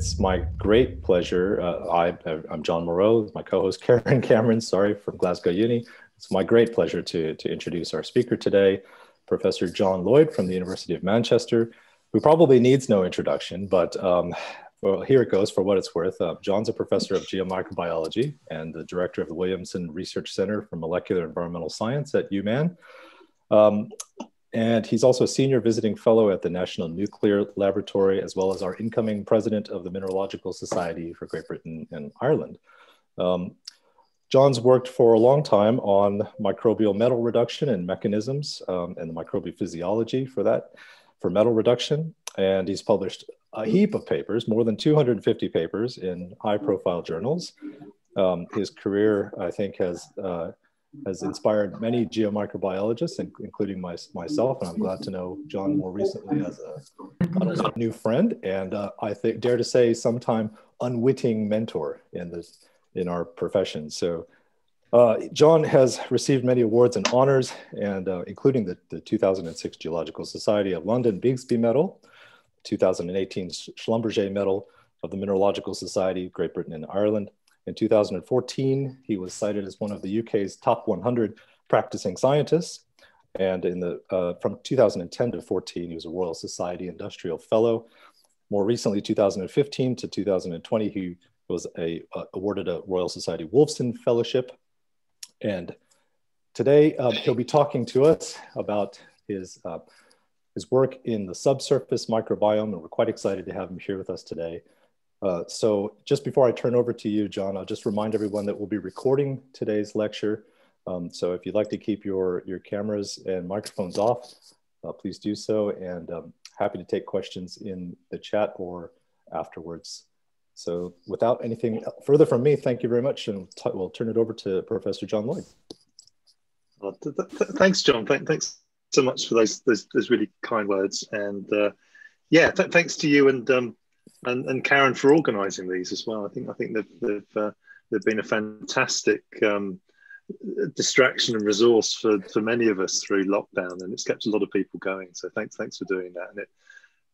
it's my great pleasure. Uh, I, am John Moreau, my co-host Karen Cameron, sorry, from Glasgow Uni. It's my great pleasure to, to introduce our speaker today, Professor John Lloyd from the University of Manchester, who probably needs no introduction, but um, well, here it goes for what it's worth. Uh, John's a professor of geomicrobiology and the director of the Williamson Research Center for Molecular Environmental Science at UMan. Um, and he's also a senior visiting fellow at the National Nuclear Laboratory, as well as our incoming president of the Mineralogical Society for Great Britain and Ireland. Um, John's worked for a long time on microbial metal reduction and mechanisms um, and the microbial physiology for that, for metal reduction. And he's published a heap of papers, more than 250 papers in high profile journals. Um, his career, I think, has uh, has inspired many geomicrobiologists, including my, myself. And I'm glad to know John more recently as a, a new friend, and uh, I think dare to say, sometime unwitting mentor in this in our profession. So. Uh, John has received many awards and honors, and uh, including the, the 2006 Geological Society of London Bigsby Medal, 2018 Schlumberger Medal of the Mineralogical Society, Great Britain and Ireland, in 2014, he was cited as one of the UK's top 100 practicing scientists. And in the, uh, from 2010 to 14, he was a Royal Society Industrial Fellow. More recently, 2015 to 2020, he was a, uh, awarded a Royal Society Wolfson Fellowship. And today um, he'll be talking to us about his, uh, his work in the subsurface microbiome, and we're quite excited to have him here with us today. Uh, so just before I turn over to you, John, I'll just remind everyone that we'll be recording today's lecture. Um, so if you'd like to keep your, your cameras and microphones off, uh, please do so. And um, happy to take questions in the chat or afterwards. So without anything further from me, thank you very much. And we'll turn it over to Professor John Lloyd. Th th thanks, John. Th thanks so much for those, those, those really kind words. And uh, yeah, th thanks to you and um, and, and Karen for organising these as well. I think I think they've they've, uh, they've been a fantastic um, distraction and resource for, for many of us through lockdown, and it's kept a lot of people going. So thanks thanks for doing that. And it,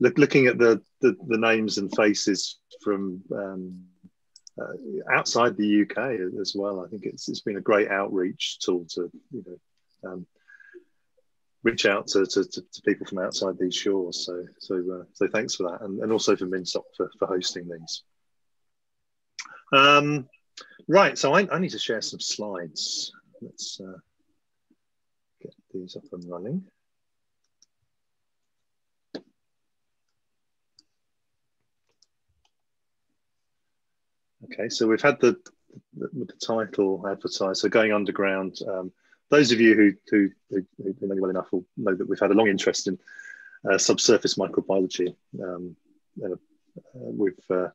look, looking at the, the, the names and faces from um, uh, outside the UK as well, I think it's it's been a great outreach tool to you know um, reach out to, to, to, people from outside these shores. So so uh, so thanks for that, and, and also for MinSoc for, for hosting these. Um, right, so I, I need to share some slides. Let's uh, get these up and running. Okay, so we've had the, the, the title advertised. So going underground, um, those of you who, who, who, know me well enough will know that we've had a long interest in uh, subsurface microbiology. Um, uh, we've uh,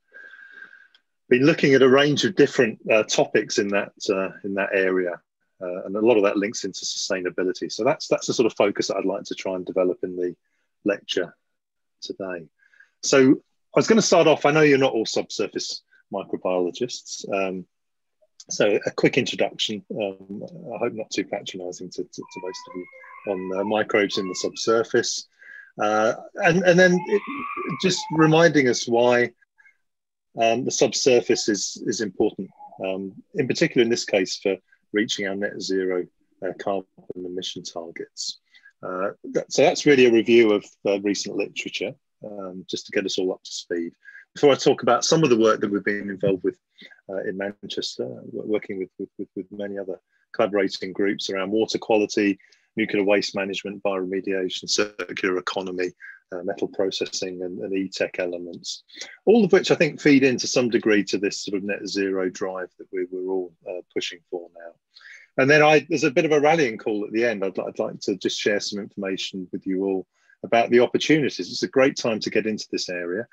been looking at a range of different uh, topics in that uh, in that area, uh, and a lot of that links into sustainability. So that's that's the sort of focus that I'd like to try and develop in the lecture today. So I was going to start off. I know you're not all subsurface microbiologists. Um, so a quick introduction. Um, I hope not too patronising to, to, to, most of you on uh, microbes in the subsurface, uh, and and then it, just reminding us why um, the subsurface is is important. Um, in particular, in this case, for reaching our net zero uh, carbon emission targets. Uh, that, so that's really a review of uh, recent literature, um, just to get us all up to speed before I talk about some of the work that we've been involved with uh, in Manchester, working with, with, with, many other collaborating groups around water quality, nuclear waste management, bioremediation, circular economy, uh, metal processing, and, and e-tech elements, all of which I think feed into some degree to this sort of net zero drive that we, we're all uh, pushing for now. And then I, there's a bit of a rallying call at the end. I'd, I'd like to just share some information with you all about the opportunities. It's a great time to get into this area.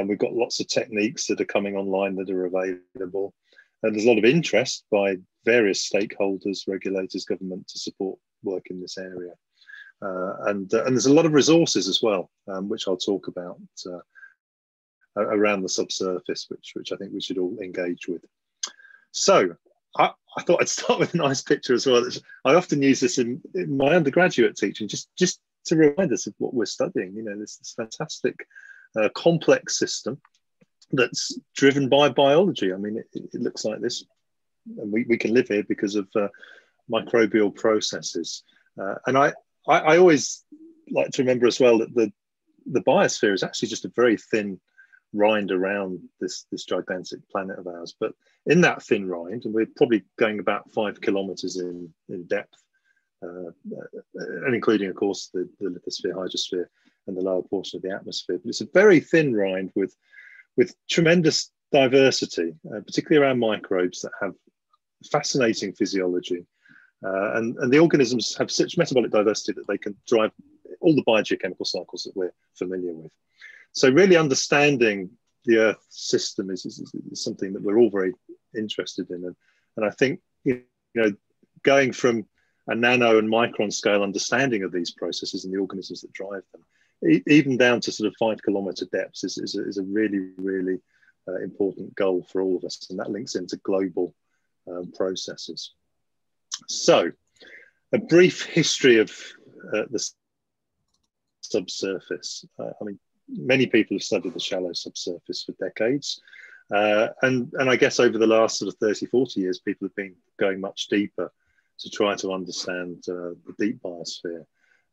We've got lots of techniques that are coming online that are available. And there's a lot of interest by various stakeholders, regulators, government to support work in this area. Uh, and, uh, and there's a lot of resources as well, um, which I'll talk about uh, around the subsurface, which, which I think we should all engage with. So I, I, thought I'd start with a nice picture as well. I often use this in, in my undergraduate teaching, just, just to remind us of what we're studying. You know, this, this fantastic uh, complex system that's driven by biology. I mean, it, it looks like this, and we, we can live here because of uh, microbial processes. Uh, and I, I, I, always like to remember as well that the, the biosphere is actually just a very thin rind around this, this gigantic planet of ours. But in that thin rind, and we're probably going about five kilometers in, in depth, uh, and including, of course, the, the lithosphere, hydrosphere, and the lower portion of the atmosphere. But it's a very thin rind with, with tremendous diversity, uh, particularly around microbes that have fascinating physiology. Uh, and, and the organisms have such metabolic diversity that they can drive all the biogeochemical cycles that we're familiar with. So, really understanding the Earth system is, is, is something that we're all very interested in. And, and I think, you know, going from a nano and micron scale understanding of these processes and the organisms that drive them, even down to sort of five kilometer depths, is, is, a, is a really, really uh, important goal for all of us. And that links into global um, processes. So, a brief history of uh, the subsurface. Uh, I mean, many people have studied the shallow subsurface for decades. Uh, and, and I guess over the last sort of 30, 40 years, people have been going much deeper to try to understand uh, the deep biosphere.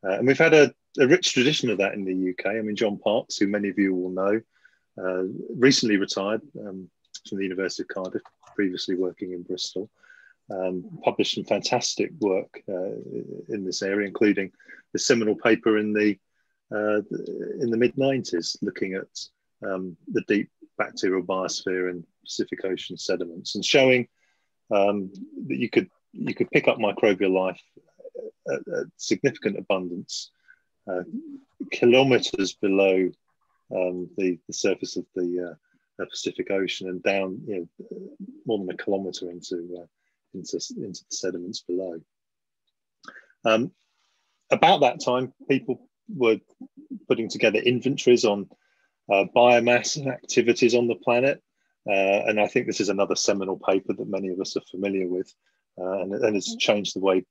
Uh, and we've had a, a, rich tradition of that in the UK. I mean, John Parkes, who many of you will know, uh, recently retired um, from the University of Cardiff, previously working in Bristol um, published some fantastic work uh, in this area, including the seminal paper in the uh, in the mid 90s, looking at um, the deep bacterial biosphere in Pacific Ocean sediments, and showing um, that you could you could pick up microbial life at significant abundance, uh, kilometers below um, the, the surface of the uh, Pacific Ocean and down, you know, more than a kilometer into uh, into, into the sediments below. Um, about that time, people were putting together inventories on uh, biomass and activities on the planet. Uh, and I think this is another seminal paper that many of us are familiar with, uh, and, and it's changed the way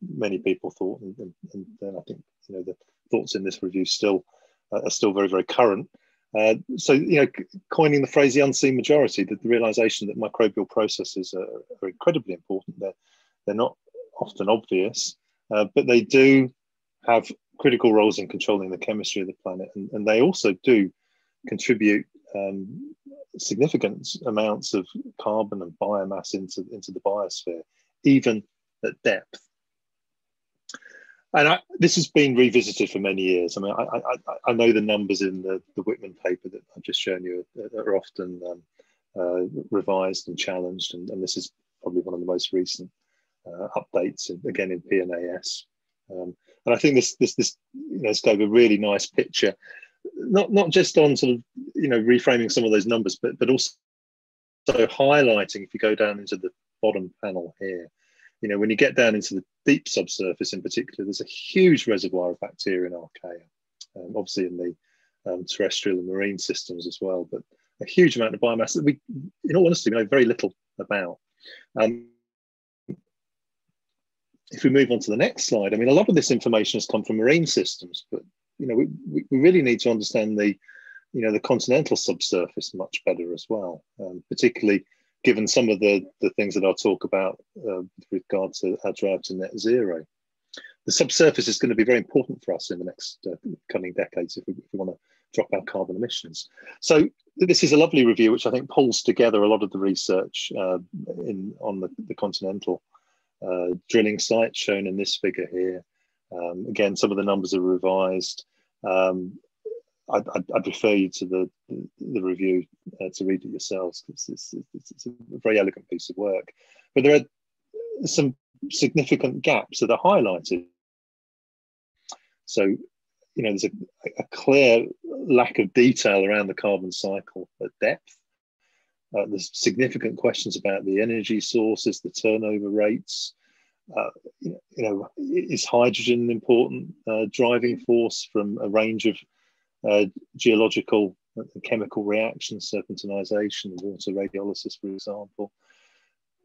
many people thought. And, and, and, I think you know the thoughts in this review still uh, are still very very current. Uh, so, you know, coining the phrase the unseen majority, the, the realization that microbial processes are, are, incredibly important. They're, they're not often obvious, uh, but they do have critical roles in controlling the chemistry of the planet. And, and they also do contribute um, significant amounts of carbon and biomass into, into the biosphere, even at depth and I, this has been revisited for many years. I mean, I, I, I, know the numbers in the, the Whitman paper that I've just shown you are often um, uh, revised and challenged, and, and, this is probably one of the most recent uh, updates, in, again in PNAS. Um, and I think this this this you know, gave a really nice picture, not not just on sort of you know reframing some of those numbers, but but also highlighting if you go down into the bottom panel here, you know, when you get down into the deep subsurface in particular, there's a huge reservoir of bacteria and archaea, um, obviously in the um, terrestrial and marine systems as well, but a huge amount of biomass that we, in all honesty, know very little about. Um, if we move on to the next slide, I mean, a lot of this information has come from marine systems, but you know, we, we really need to understand the, you know, the continental subsurface much better as well, um, particularly given some of the, the things that I'll talk about uh, with regard to our drive to net zero. The subsurface is going to be very important for us in the next uh, coming decades if we, if we, want to drop our carbon emissions. So this is a lovely review, which I think pulls together a lot of the research uh, in on the, the continental uh, drilling sites shown in this figure here. Um, again, some of the numbers are revised. Um, I'd, I'd, refer you to the the review uh, to read it yourselves. because it's, it's, it's, a very elegant piece of work, but there are some significant gaps that are highlighted. So, you know, there's a, a clear lack of detail around the carbon cycle at depth. Uh, there's significant questions about the energy sources, the turnover rates. Uh, you know, is hydrogen an important uh, driving force from a range of uh, geological and chemical reactions, serpentinization, water radiolysis, for example.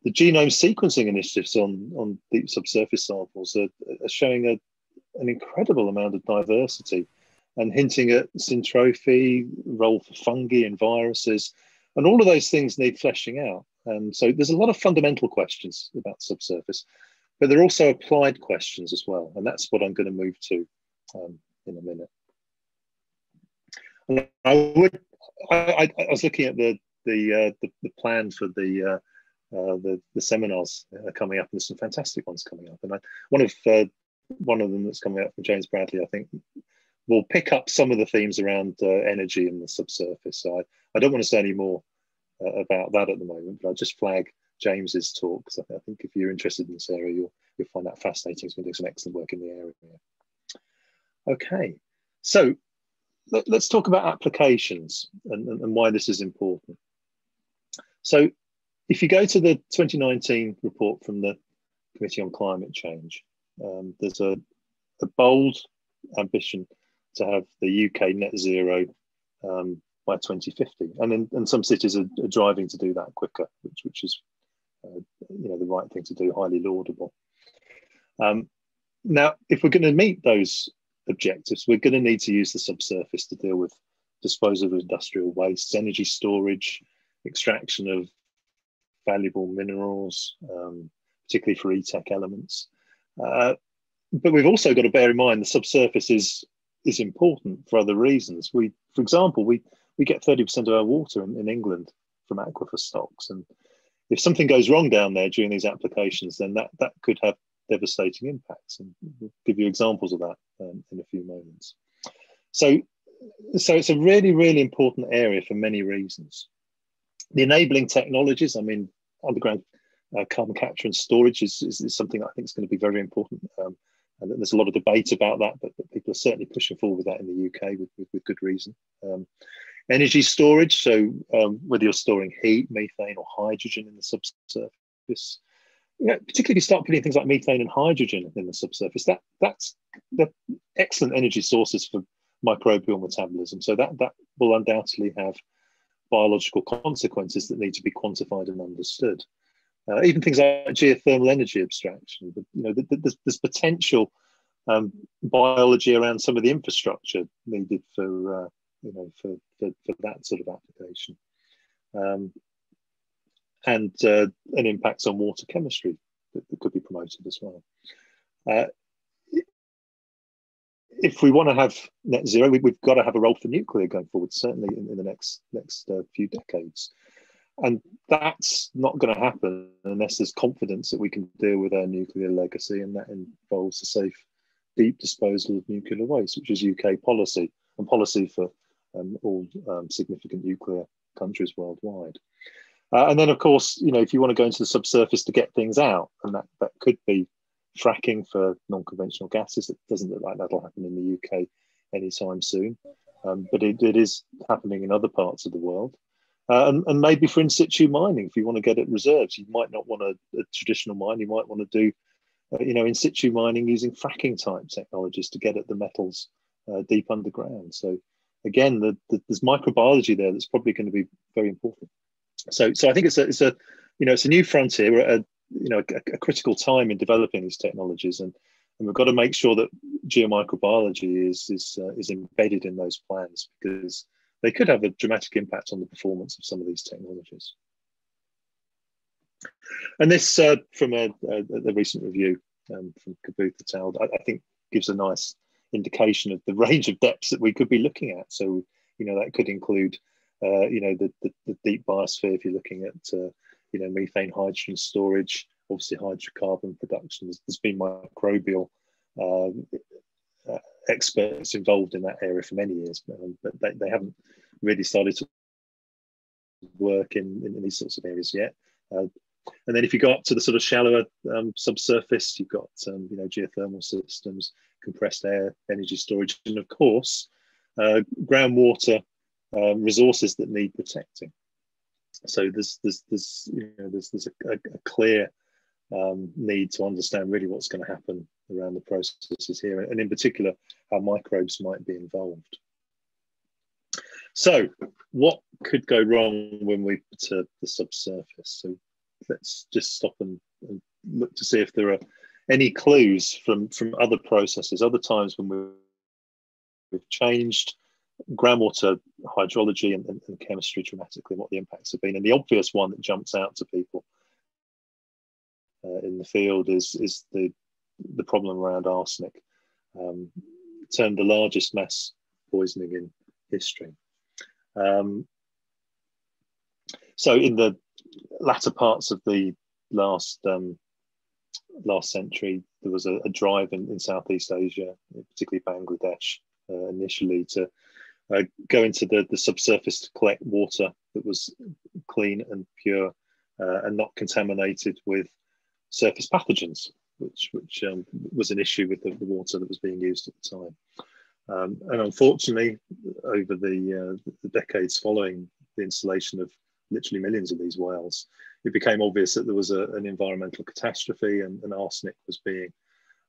The genome sequencing initiatives on, on deep subsurface samples are, are showing a, an incredible amount of diversity and hinting at syntrophy, role for fungi and viruses, And all of those things need fleshing out. And so there's a lot of fundamental questions about subsurface, but there are also applied questions as well. And that's what I'm going to move to um, in a minute. I would, I, I, was looking at the the uh, the, the, plan for the uh, uh, the, the seminars coming up, and there's some fantastic ones coming up. And I, one of uh, one of them that's coming up from James Bradley, I think, will pick up some of the themes around uh, energy and the subsurface. So I, I don't want to say any more uh, about that at the moment, but I'll just flag James's talk because I, I, think if you're interested in this area, you'll, you'll find that fascinating. He's been doing some excellent work in the area. Okay, so let, us talk about applications and, and, and why this is important. So if you go to the 2019 report from the Committee on Climate Change, um, there's a, a, bold ambition to have the UK net zero um, by 2050, and in, and some cities are, are, driving to do that quicker, which which is uh, you know the right thing to do, highly laudable. Um, now, if we're going to meet those objectives, we're going to need to use the subsurface to deal with disposal of industrial wastes, energy storage, extraction of valuable minerals, um, particularly for e-tech elements. Uh, but we've also got to bear in mind the subsurface is is important for other reasons. We, for example, we we get 30% of our water in, in England from aquifer stocks, and if something goes wrong down there during these applications, then that that could have devastating impacts. And we'll give you examples of that um, in a few moments. So, so it's a really, really important area for many reasons. The enabling technologies, I mean, underground uh, carbon capture and storage is, is, is, something I think is going to be very important. Um, and there's a lot of debate about that, but, but, people are certainly pushing forward with that in the UK with, with, with good reason. Um, energy storage, so um, whether you're storing heat, methane, or hydrogen in the subsurface, you know, particularly if you start putting things like methane and hydrogen in the subsurface, that that's the excellent energy sources for microbial metabolism. So that that will undoubtedly have biological consequences that need to be quantified and understood. Uh, even things like geothermal energy abstraction, you know, there's, there's potential um, biology around some of the infrastructure needed for, uh, you know, for, for, for, that sort of application. Um, and uh, an impacts on water chemistry that, that, could be promoted as well. Uh, if we want to have net zero, we, have got to have a role for nuclear going forward, certainly in, in the next next uh, few decades. And that's not going to happen unless there's confidence that we can deal with our nuclear legacy, and that involves a safe, deep disposal of nuclear waste, which is UK policy and policy for um, all um, significant nuclear countries worldwide. Uh, and then, of course, you know, if you want to go into the subsurface to get things out, and that, that could be fracking for non-conventional gases. It doesn't look like that'll happen in the UK anytime soon, um, but it, it is happening in other parts of the world. Uh, and, and, maybe for in situ mining, if you want to get at reserves, you might not want a, a traditional mine. You might want to do, uh, you know, in situ mining using fracking type technologies to get at the metals uh, deep underground. So again, the, the, there's microbiology there that's probably going to be very important. So, so I think it's a, it's a, you know, it's a new frontier. We're at a, you know a, a, critical time in developing these technologies, and and we've got to make sure that geomicrobiology is is uh, is embedded in those plans because they could have a dramatic impact on the performance of some of these technologies. And this, uh, from a, a, a, recent review um, from Caboth et al., I, I, think gives a nice indication of the range of depths that we could be looking at. So, you know, that could include, uh, you know, the, the, the, deep biosphere if you're looking at uh, you know, methane hydrogen storage, obviously hydrocarbon production. There's, there's been microbial uh, uh, experts involved in that area for many years, um, but they, they haven't really started to work in, in, in these sorts of areas yet. Uh, and then if you go up to the sort of shallower um, subsurface, you've got um, you know geothermal systems, compressed air, energy storage, and of course uh, groundwater um, resources that need protecting so there's there's there's you know there's there's a, a clear um, need to understand really what's going to happen around the processes here, and in particular how microbes might be involved. So, what could go wrong when we perturb the subsurface? So, let's just stop and, and, look to see if there are any clues from from other processes, other times when we've changed groundwater hydrology and, and, and, chemistry dramatically, what the impacts have been. And the obvious one that jumps out to people uh, in the field is, is the, the problem around arsenic, um, termed the largest mass poisoning in history. Um, so in the latter parts of the last um, last century, there was a, a drive in, in, Southeast Asia, particularly Bangladesh, uh, initially to uh, go into the, the subsurface to collect water that was clean and pure uh, and not contaminated with surface pathogens, which, which um, was an issue with the, the, water that was being used at the time. Um, and unfortunately, over the, uh, the decades following the installation of literally millions of these wells, it became obvious that there was a, an environmental catastrophe and, and, arsenic was being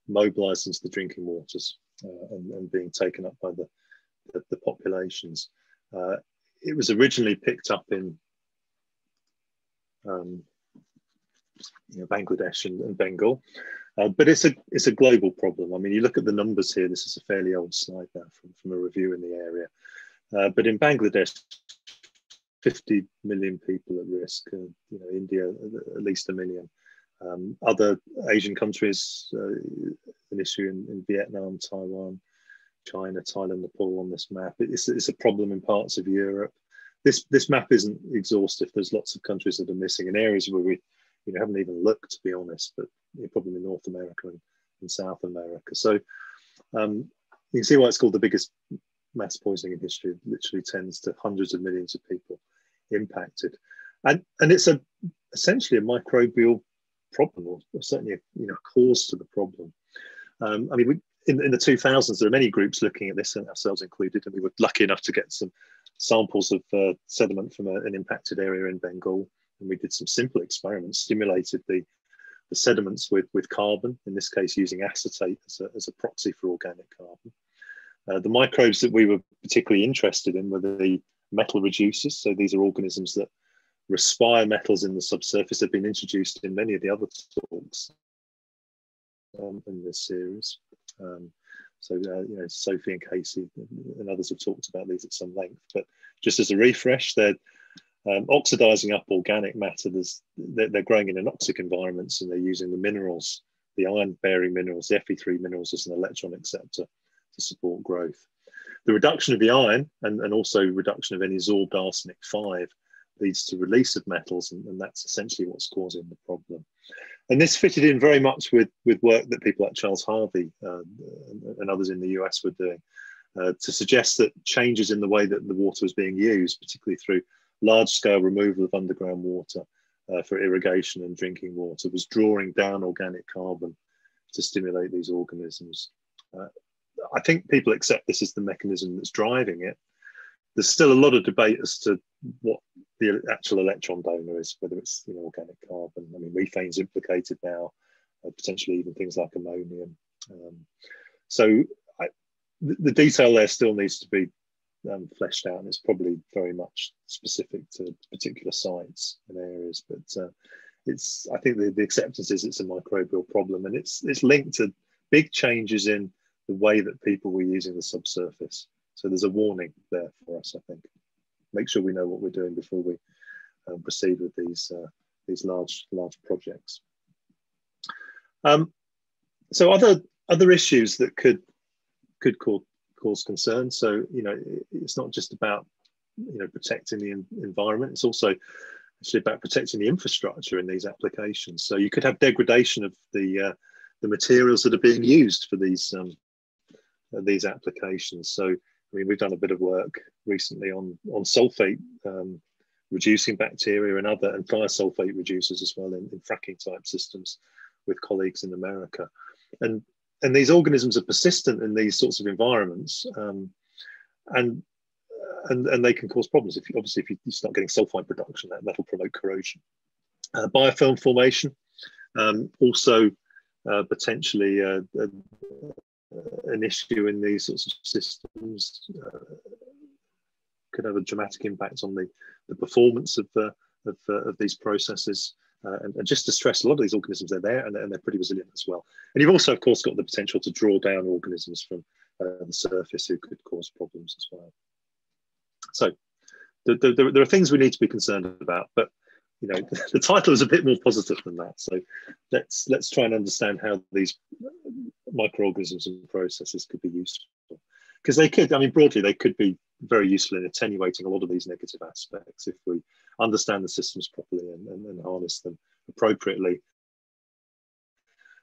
mobilized into the drinking waters uh, and, and, being taken up by the, the, the populations. Uh, it was originally picked up in um, you know, Bangladesh and, and Bengal, uh, but it's a it's a global problem. I mean, you look at the numbers here. This is a fairly old slide now from, from a review in the area. Uh, but in Bangladesh, 50 million people at risk. You know, India at least a million. Um, other Asian countries, uh, an issue in, in, Vietnam, Taiwan, China, Thailand, Nepal on this map. It's, it's a problem in parts of Europe. This this map isn't exhaustive. There's lots of countries that are missing in areas where we, you know, haven't even looked to be honest. But probably in North America and, and South America. So um, you can see why it's called the biggest mass poisoning in history. literally tens to hundreds of millions of people impacted, and and it's a essentially a microbial problem, or, certainly a you know cause to the problem. Um, I mean, we, in, in the 2000s, there are many groups looking at this, and ourselves included, and we were lucky enough to get some samples of uh, sediment from a, an impacted area in Bengal, and we did some simple experiments, stimulated the the sediments with, with carbon, in this case using acetate as a, as a proxy for organic carbon. Uh, the microbes that we were particularly interested in were the metal reducers. So these are organisms that respire metals in the subsurface. They've been introduced in many of the other talks um, in this series. Um, so, uh, you know, Sophie and Casey and others have talked about these at some length. But just as a refresh, they're um, oxidizing up organic matter. They're, they're, growing in anoxic environments and they're using the minerals, the iron bearing minerals, the Fe3 minerals as an electron acceptor to support growth. The reduction of the iron and, and also reduction of any absorbed arsenic 5 leads to release of metals, and, and, that's essentially what's causing the problem. And this fitted in very much with, with work that people like Charles Harvey uh, and others in the US were doing uh, to suggest that changes in the way that the water was being used, particularly through large scale removal of underground water uh, for irrigation and drinking water, was drawing down organic carbon to stimulate these organisms. Uh, I think people accept this as the mechanism that's driving it. There's still a lot of debate as to what the actual electron donor is, whether it's you know organic carbon. I mean, methane's implicated now, uh, potentially even things like ammonium. Um, so I, the, the, detail there still needs to be um, fleshed out, and it's probably very much specific to particular sites and areas. But uh, it's I think the, the acceptance is it's a microbial problem, and it's it's linked to big changes in the way that people were using the subsurface. So there's a warning there for us, I think. Make sure we know what we're doing before we um, proceed with these uh, these large large projects. Um, so other other issues that could could cause cause concern. So you know, it's not just about you know protecting the environment. It's also actually about protecting the infrastructure in these applications. So you could have degradation of the uh, the materials that are being used for these um, these applications. So, I mean, we've done a bit of work recently on on sulfate um, reducing bacteria and other and thiosulfate reducers as well in, in fracking type systems with colleagues in America, and and these organisms are persistent in these sorts of environments, um, and and and they can cause problems. If you, obviously if you start getting sulfide production, that that'll promote corrosion. Uh, biofilm formation, um, also uh, potentially uh, uh, an issue in these sorts of systems uh, could have a dramatic impact on the, the performance of, uh, of, uh, of, these processes. Uh, and, and, just to stress, a lot of these organisms are there and, and, they're pretty resilient as well. And you've also, of course, got the potential to draw down organisms from uh, the surface who could cause problems as well. So the, the, there are things we need to be concerned about, but you know the title is a bit more positive than that. So let's let's try and understand how these microorganisms and processes could be useful because they could. I mean, broadly, they could be very useful in attenuating a lot of these negative aspects if we understand the systems properly and, and, and harness them appropriately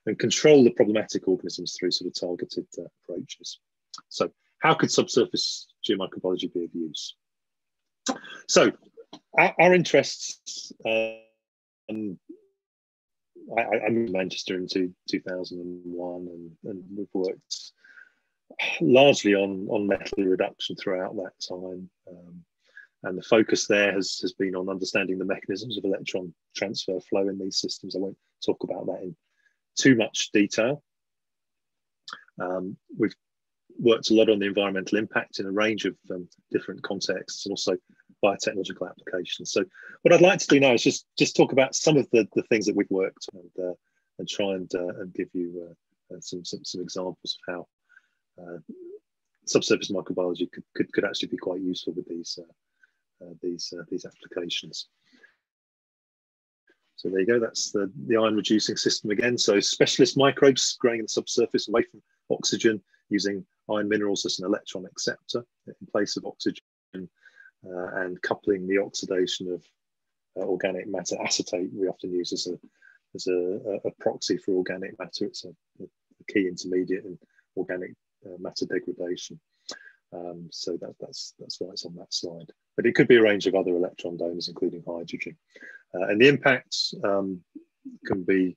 and control the problematic organisms through sort of targeted uh, approaches. So how could subsurface geomicrobiology be of use? So our, our interests, um, I, I, moved to Manchester in two, 2001 and, and we've worked largely on, on metal reduction throughout that time. Um, and the focus there has, has been on understanding the mechanisms of electron transfer flow in these systems. I won't talk about that in too much detail. Um, we've worked a lot on the environmental impact in a range of um, different contexts and also biotechnological applications. So what I'd like to do now is just just talk about some of the, the things that we've worked and uh, and try and uh, and give you uh, uh some, some, some examples of how uh, subsurface microbiology could, could, could actually be quite useful with these uh, these these applications. So there you go. That's the, the iron reducing system again. So specialist microbes growing in the subsurface away from oxygen using iron minerals as an electron acceptor in place of oxygen uh, and coupling the oxidation of uh, organic matter acetate we often use as a as a, a proxy for organic matter. It's a, a key intermediate in organic uh, matter degradation. Um, so that, that's that's why it's on that slide. But it could be a range of other electron donors, including hydrogen. Uh, and the impacts um, can be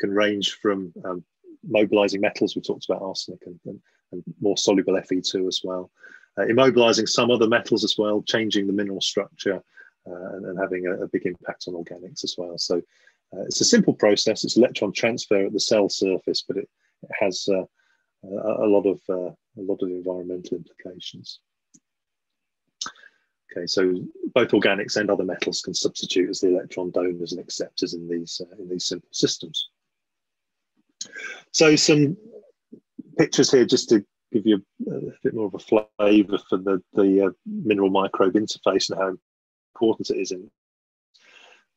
can range from um, mobilizing metals. We talked about arsenic and, and, and more soluble Fe2 as well. Uh, immobilizing some other metals as well, changing the mineral structure, uh, and, and, having a, a, big impact on organics as well. So uh, it's a simple process. It's electron transfer at the cell surface, but it, it has a, a, lot of a lot of environmental implications. Okay, so both organics and other metals can substitute as the electron donors and acceptors in these uh, in these simple systems. So some pictures here just to give you a, bit more of a flavour for the the uh, mineral microbe interface and how important it is. In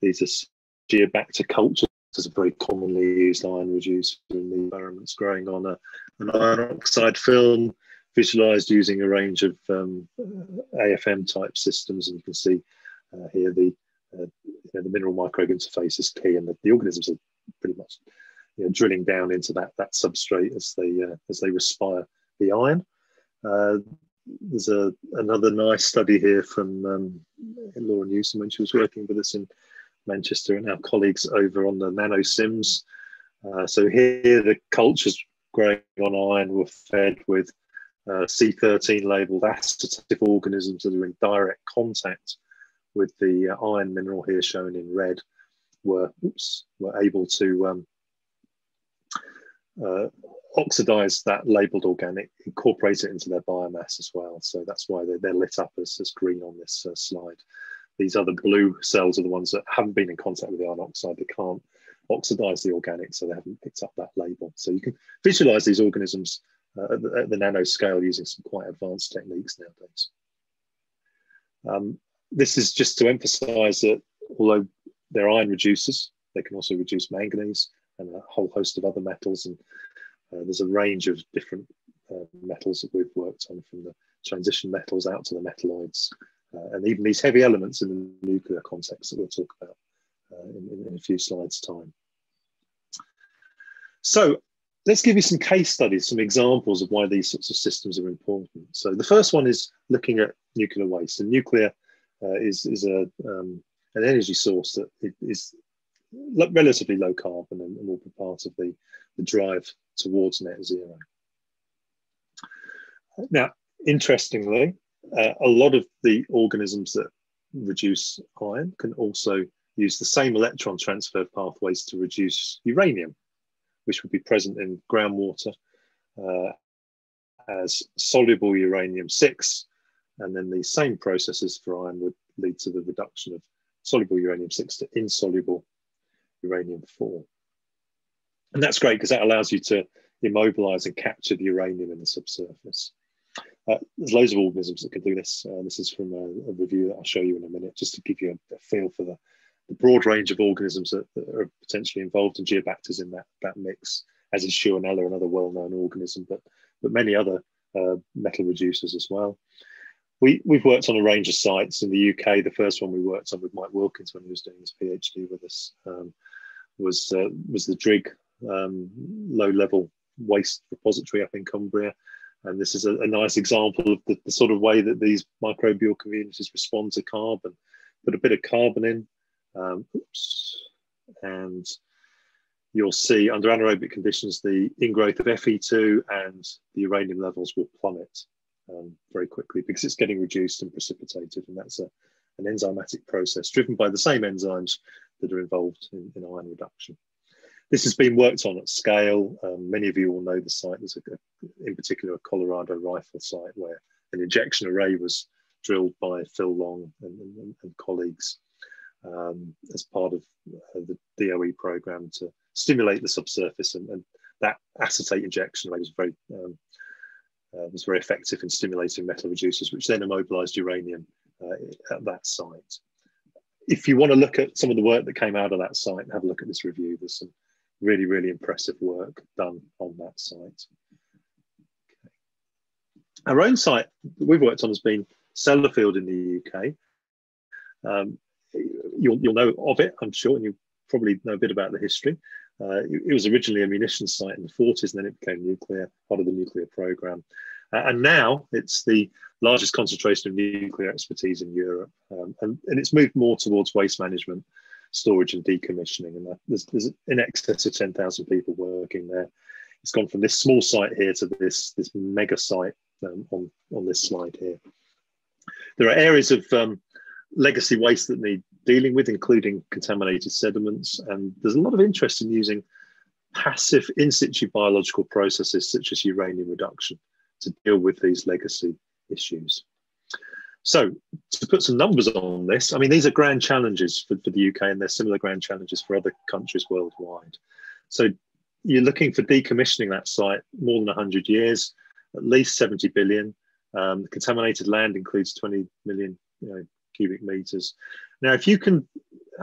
these Geobacter cultures is a very commonly used iron reducer in the environments growing on a, an iron oxide film visualized using a range of um, AFM type systems. And you can see uh, here the, uh, you know, the mineral microbe interface is key and the, the organisms are pretty much you know, drilling down into that, that substrate as they, uh, as they respire the iron. Uh, there's a, another nice study here from um, Laura Newsome when she was working with us in Manchester and our colleagues over on the NanoSIMS. Uh, so here the cultures growing on iron were fed with uh, C13 labeled acetate organisms that are in direct contact with the uh, iron mineral here shown in red were, oops, were able to um, uh, oxidize that labeled organic, incorporate it into their biomass as well. So that's why they're, they're lit up as, as green on this uh, slide. These other blue cells are the ones that haven't been in contact with the iron oxide. They can't oxidize the organic, so they haven't picked up that label. So you can visualize these organisms uh, at, the, at, the, nano scale using some quite advanced techniques nowadays. Um, this is just to emphasize that although they're iron reducers, they can also reduce manganese and a whole host of other metals. And uh, there's a range of different uh, metals that we've worked on from the transition metals out to the metalloids uh, and even these heavy elements in the nuclear context that we'll talk about uh, in, in, a few slides' time. So let's give you some case studies, some examples of why these sorts of systems are important. So the first one is looking at nuclear waste. And nuclear uh, is, is a, um, an energy source that is relatively low carbon and, and will be part of the, the drive towards net zero. Now, interestingly, uh, a lot of the organisms that reduce iron can also use the same electron transfer pathways to reduce uranium, which would be present in groundwater uh, as soluble uranium 6. And then the same processes for iron would lead to the reduction of soluble uranium 6 to insoluble uranium 4. And that's great because that allows you to immobilize and capture the uranium in the subsurface. Uh, there's loads of organisms that can do this. Uh, this is from a, a, review that I'll show you in a minute, just to give you a, a feel for the, the, broad range of organisms that, that, are potentially involved, and geobacters in that, that mix, as is Shewanella, another well-known organism, but, but many other uh, metal reducers as well. We, we've worked on a range of sites in the UK. The first one we worked on with Mike Wilkins when he was doing his PhD with us um, was, uh, was the Drigg um, low-level waste repository up in Cumbria. And this is a, a nice example of the, the, sort of way that these microbial communities respond to carbon. Put a bit of carbon in, um, oops, and you'll see under anaerobic conditions, the ingrowth of Fe2 and the uranium levels will plummet um, very quickly because it's getting reduced and precipitated. And that's a, an enzymatic process driven by the same enzymes that are involved in, in iron reduction. This has been worked on at scale. Um, many of you will know the site. There's a, in particular a Colorado Rifle site where an injection array was drilled by Phil Long and, and, and colleagues um, as part of uh, the DOE program to stimulate the subsurface. And, and that acetate injection was very um, uh, was very effective in stimulating metal reducers, which then immobilized uranium uh, at that site. If you want to look at some of the work that came out of that site, have a look at this review. There's some really, really impressive work done on that site. Okay. Our own site we've worked on has been Sellafield in the UK. Um, you'll, you'll know of it, I'm sure, and you probably know a bit about the history. Uh, it, it, was originally a munitions site in the 40s, and then it became nuclear, part of the nuclear program. Uh, and now it's the largest concentration of nuclear expertise in Europe. Um, and, and it's moved more towards waste management storage and decommissioning. And there's, there's in excess of 10,000 people working there. It's gone from this small site here to this, this mega site um, on, on this slide here. There are areas of um, legacy waste that need dealing with, including contaminated sediments. And there's a lot of interest in using passive in situ biological processes such as uranium reduction to deal with these legacy issues. So to put some numbers on this, I mean, these are grand challenges for, for the UK and they're similar grand challenges for other countries worldwide. So you're looking for decommissioning that site more than 100 years, at least 70 billion. Um, contaminated land includes 20 million you know, cubic meters. Now, if you can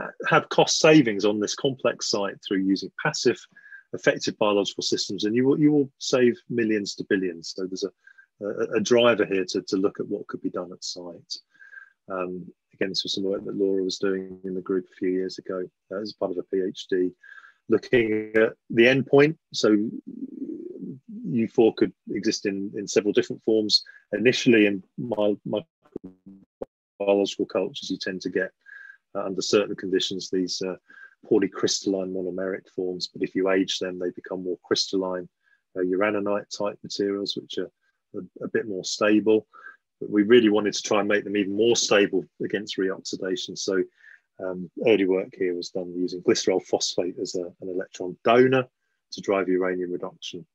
uh, have cost savings on this complex site through using passive, effective biological systems, and you will, you will save millions to billions. So there's a, a, driver here to, to look at what could be done at site. Um, again, this was some work that Laura was doing in the group a few years ago uh, as part of a PhD, looking at the endpoint. So U4 could exist in, in several different forms. Initially, in my biological cultures, you tend to get uh, under certain conditions these uh, poorly crystalline monomeric forms. But if you age them, they become more crystalline uh, uraninite type materials, which are a, a, bit more stable. But we really wanted to try and make them even more stable against reoxidation. So um, early work here was done using glycerol phosphate as a, an electron donor to drive uranium reduction.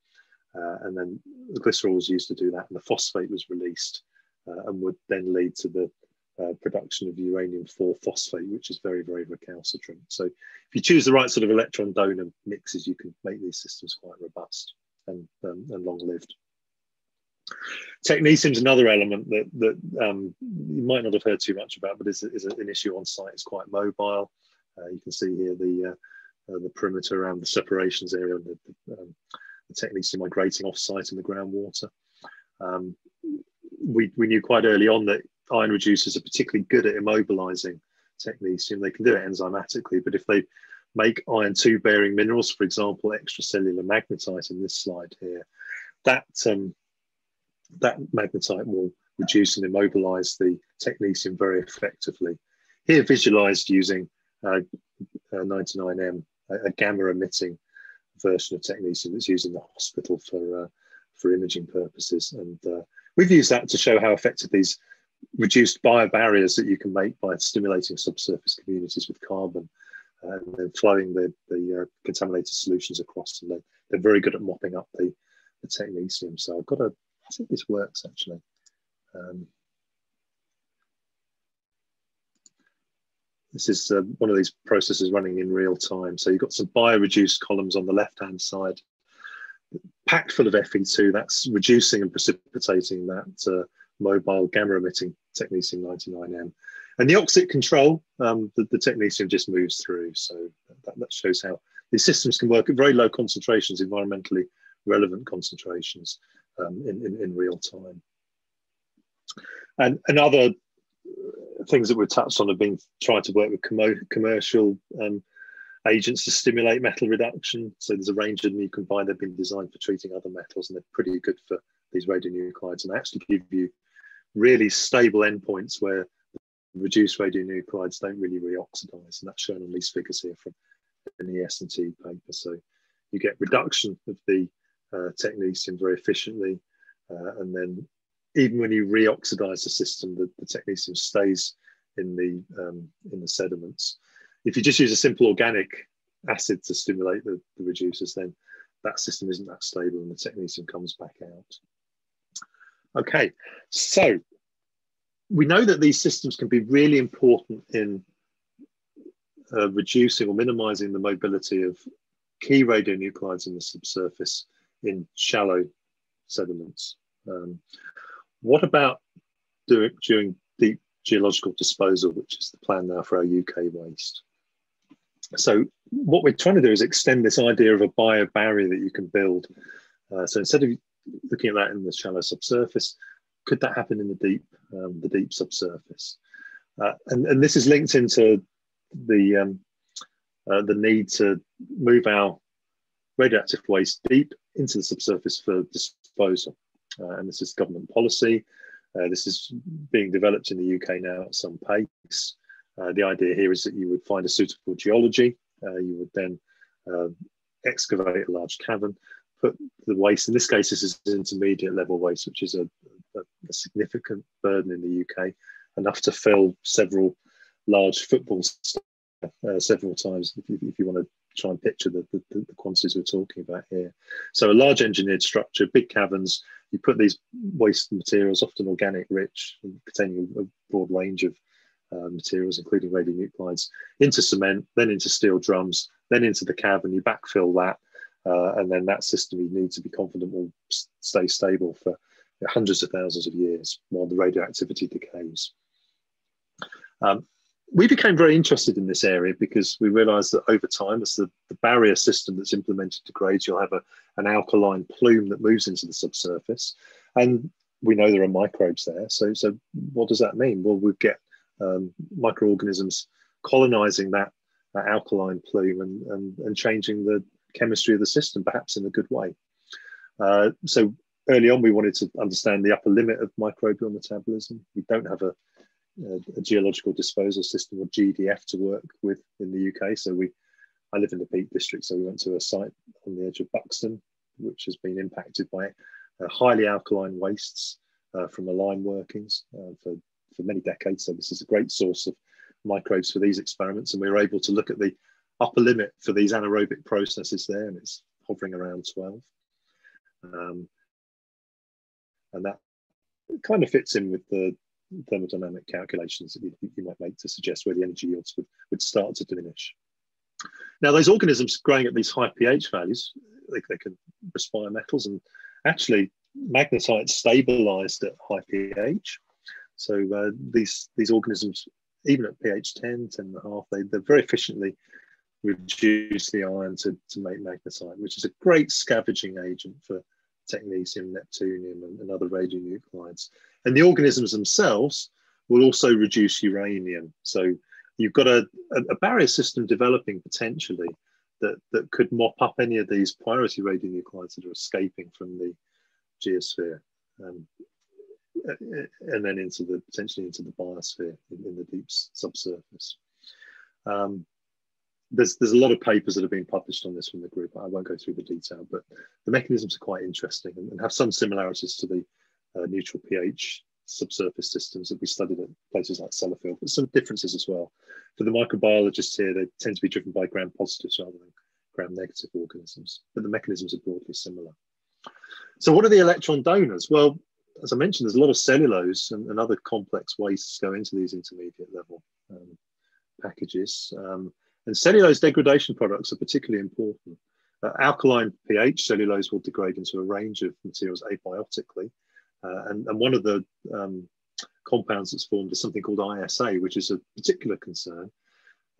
Uh, and then the glycerol was used to do that, and the phosphate was released uh, and would then lead to the uh, production of uranium 4 phosphate, which is very, very recalcitrant. So if you choose the right sort of electron donor mixes, you can make these systems quite robust and, um, and long lived. Technetium is another element that, that um, you might not have heard too much about, but is, is an issue on site. It's quite mobile. Uh, you can see here the uh, uh, the perimeter around the separations area and the, the, um, the technetium migrating off site in the groundwater. Um, we, we knew quite early on that iron reducers are particularly good at immobilizing technetium. They can do it enzymatically, but if they make iron 2 bearing minerals, for example, extracellular magnetite in this slide here, that um, that magnetite will reduce and immobilize the technetium very effectively. Here visualized using uh, uh, 99M, a, a, gamma emitting version of technetium that's used in the hospital for, uh, for imaging purposes. And uh, we've used that to show how effective these reduced biobarriers that you can make by stimulating subsurface communities with carbon uh, and then flowing the, the uh, contaminated solutions across And They, they're very good at mopping up the, the technetium. So I've got a I think this works actually. Um, this is uh, one of these processes running in real time. So you've got some bioreduced columns on the left-hand side packed full of Fe2, that's reducing and precipitating that uh, mobile gamma emitting technetium 99M. And the oxide control, um, the, the, technetium just moves through. So that, that, shows how these systems can work at very low concentrations, environmentally relevant concentrations um, in, in, in, real time. And, and other things that we've touched on have been trying to work with com commercial um, agents to stimulate metal reduction. So there's a range of new combined They've been designed for treating other metals, and they're pretty good for these radionuclides and they actually give you really stable endpoints where reduced radionuclides don't really reoxidize, and that's shown on these figures here from an ES&T paper. So you get reduction of the uh, technetium very efficiently, uh, and then even when you reoxidize the system, the, the technetium stays in the um, in the sediments. If you just use a simple organic acid to stimulate the, the reducers, then that system isn't that stable and the technetium comes back out. Okay, so we know that these systems can be really important in uh, reducing or minimizing the mobility of key radionuclides in the subsurface in shallow sediments. Um, what about doing, doing deep geological disposal, which is the plan now for our UK waste? So what we're trying to do is extend this idea of a bio barrier that you can build. Uh, so instead of looking at that in the shallow subsurface, could that happen in the deep, um, the deep subsurface? Uh, and, and this is linked into the um, uh, the need to move our radioactive waste deep into the subsurface for disposal. Uh, and this is government policy. Uh, this is being developed in the UK now at some pace. Uh, the idea here is that you would find a suitable geology. Uh, you would then uh, excavate a large cavern, put the waste, in this case, this is intermediate level waste, which is a, a, a significant burden in the UK, enough to fill several large football uh, several times if you, if you, want to try and picture the, the, the, quantities we're talking about here. So a large engineered structure, big caverns, you put these waste materials, often organic rich, containing a, broad range of uh, materials, including radionuclides, into cement, then into steel drums, then into the cavern, you backfill that, uh, and then that system you need to be confident will stay stable for hundreds of thousands of years while the radioactivity decays. Um, we became very interested in this area because we realized that over time, as the, the barrier system that's implemented degrades, you'll have a, an alkaline plume that moves into the subsurface. And we know there are microbes there. So, so what does that mean? Well, we get um, microorganisms colonizing that, that alkaline plume and, and, and changing the chemistry of the system, perhaps in a good way. Uh, so early on, we wanted to understand the upper limit of microbial metabolism. We don't have a a, geological disposal system or GDF to work with in the UK. So we, I live in the Peak District, so we went to a site on the edge of Buxton, which has been impacted by uh, highly alkaline wastes uh, from the lime workings uh, for, for many decades. So this is a great source of microbes for these experiments, and we were able to look at the upper limit for these anaerobic processes there, and it's hovering around 12. Um, and that kind of fits in with the thermodynamic calculations that you, you, might make to suggest where the energy yields would, would start to diminish. Now, those organisms growing at these high pH values, they, they can respire metals, and actually, magnetite stabilized at high pH. So uh, these these organisms, even at pH 10, 10 and a half, they, they very efficiently reduce the iron to, to make magnetite, which is a great scavenging agent for technetium, neptunium, and, and other radionuclides. And the organisms themselves will also reduce uranium. So you've got a, a, barrier system developing potentially that, that could mop up any of these priority radionuclides that are escaping from the geosphere. Um, and then into the potentially into the biosphere in, in the deep subsurface. Um, there's there's a lot of papers that have been published on this from the group. I won't go through the detail, but the mechanisms are quite interesting and, and have some similarities to the uh, neutral pH subsurface systems that we studied at places like Sellafield, but some differences as well. For the microbiologists here, they tend to be driven by gram positives rather than gram negative organisms, but the mechanisms are broadly similar. So what are the electron donors? Well, as I mentioned, there's a lot of cellulose and, and other complex wastes go into these intermediate level um, packages. Um, and cellulose degradation products are particularly important. Uh, alkaline pH, cellulose will degrade into a range of materials abiotically. Uh, and, and one of the um, compounds that's formed is something called ISA, which is a particular concern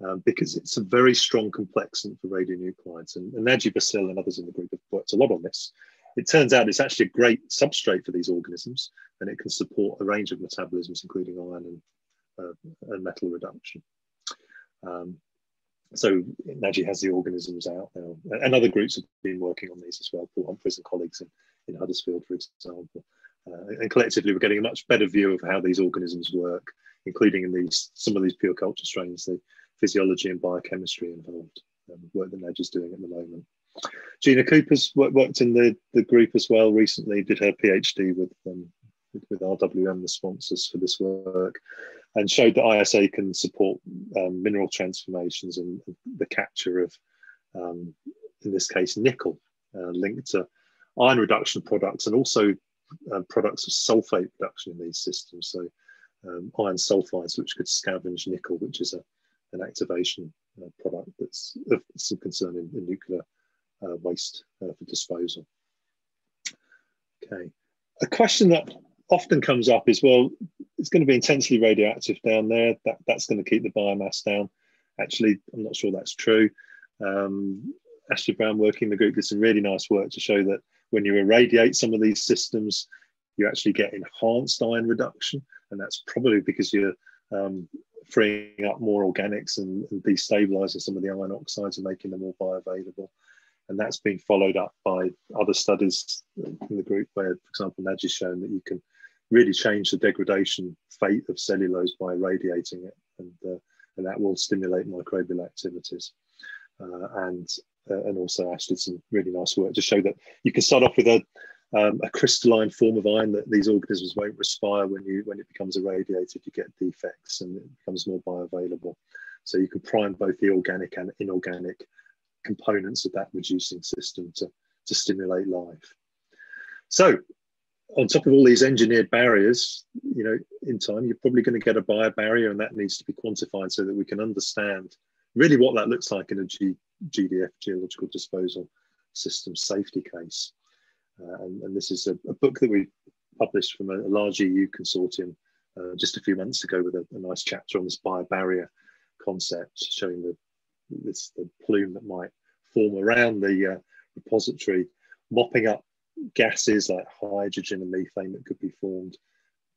um, because it's a very strong complexant for radionuclides. And, and Naji Bassil and others in the group have worked a lot on this. It turns out it's actually a great substrate for these organisms, and it can support a range of metabolisms, including iron and, uh, and metal reduction. Um, so Naji has the organisms out now, and other groups have been working on these as well. Paul Humphreys and colleagues in, in Huddersfield, for example. Uh, and collectively, we're getting a much better view of how these organisms work, including in these some of these pure culture strains, the physiology and biochemistry involved. Um, work that Naj is doing at the moment. Gina Cooper's worked in the, the group as well recently, did her PhD with, um, with, with RWM, the sponsors for this work, and showed that ISA can support um, mineral transformations and the capture of, um, in this case, nickel uh, linked to iron reduction products and also uh, products of sulfate reduction in these systems. So um, iron sulfides, which could scavenge nickel, which is a, an activation uh, product that's of some concern in, in nuclear uh, waste uh, for disposal. Okay, a question that often comes up is, well, it's going to be intensely radioactive down there. That, that's going to keep the biomass down. Actually, I'm not sure that's true. Um, Ashley Brown working the group did some really nice work to show that when you irradiate some of these systems, you actually get enhanced iron reduction. And that's probably because you're um, freeing up more organics and, and, destabilizing some of the iron oxides and making them more bioavailable. And that's been followed up by other studies in the group where, for example, Naj has shown that you can really change the degradation fate of cellulose by irradiating it. And, uh, and that will stimulate microbial activities. Uh, and uh, and also Ash did some really nice work to show that you can start off with a, um, a crystalline form of iron that these organisms won't respire when you when it becomes irradiated. You get defects and it becomes more bioavailable. So you can prime both the organic and inorganic components of that reducing system to, to stimulate life. So on top of all these engineered barriers, you know, in time, you're probably going to get a biobarrier and that needs to be quantified so that we can understand really what that looks like in a G, GDF, geological disposal system safety case. Uh, and, and, this is a, a, book that we published from a, a large EU consortium uh, just a few months ago with a, a nice chapter on this biobarrier concept, showing the, this, the plume that might form around the uh, repository, mopping up gases like hydrogen and methane that could be formed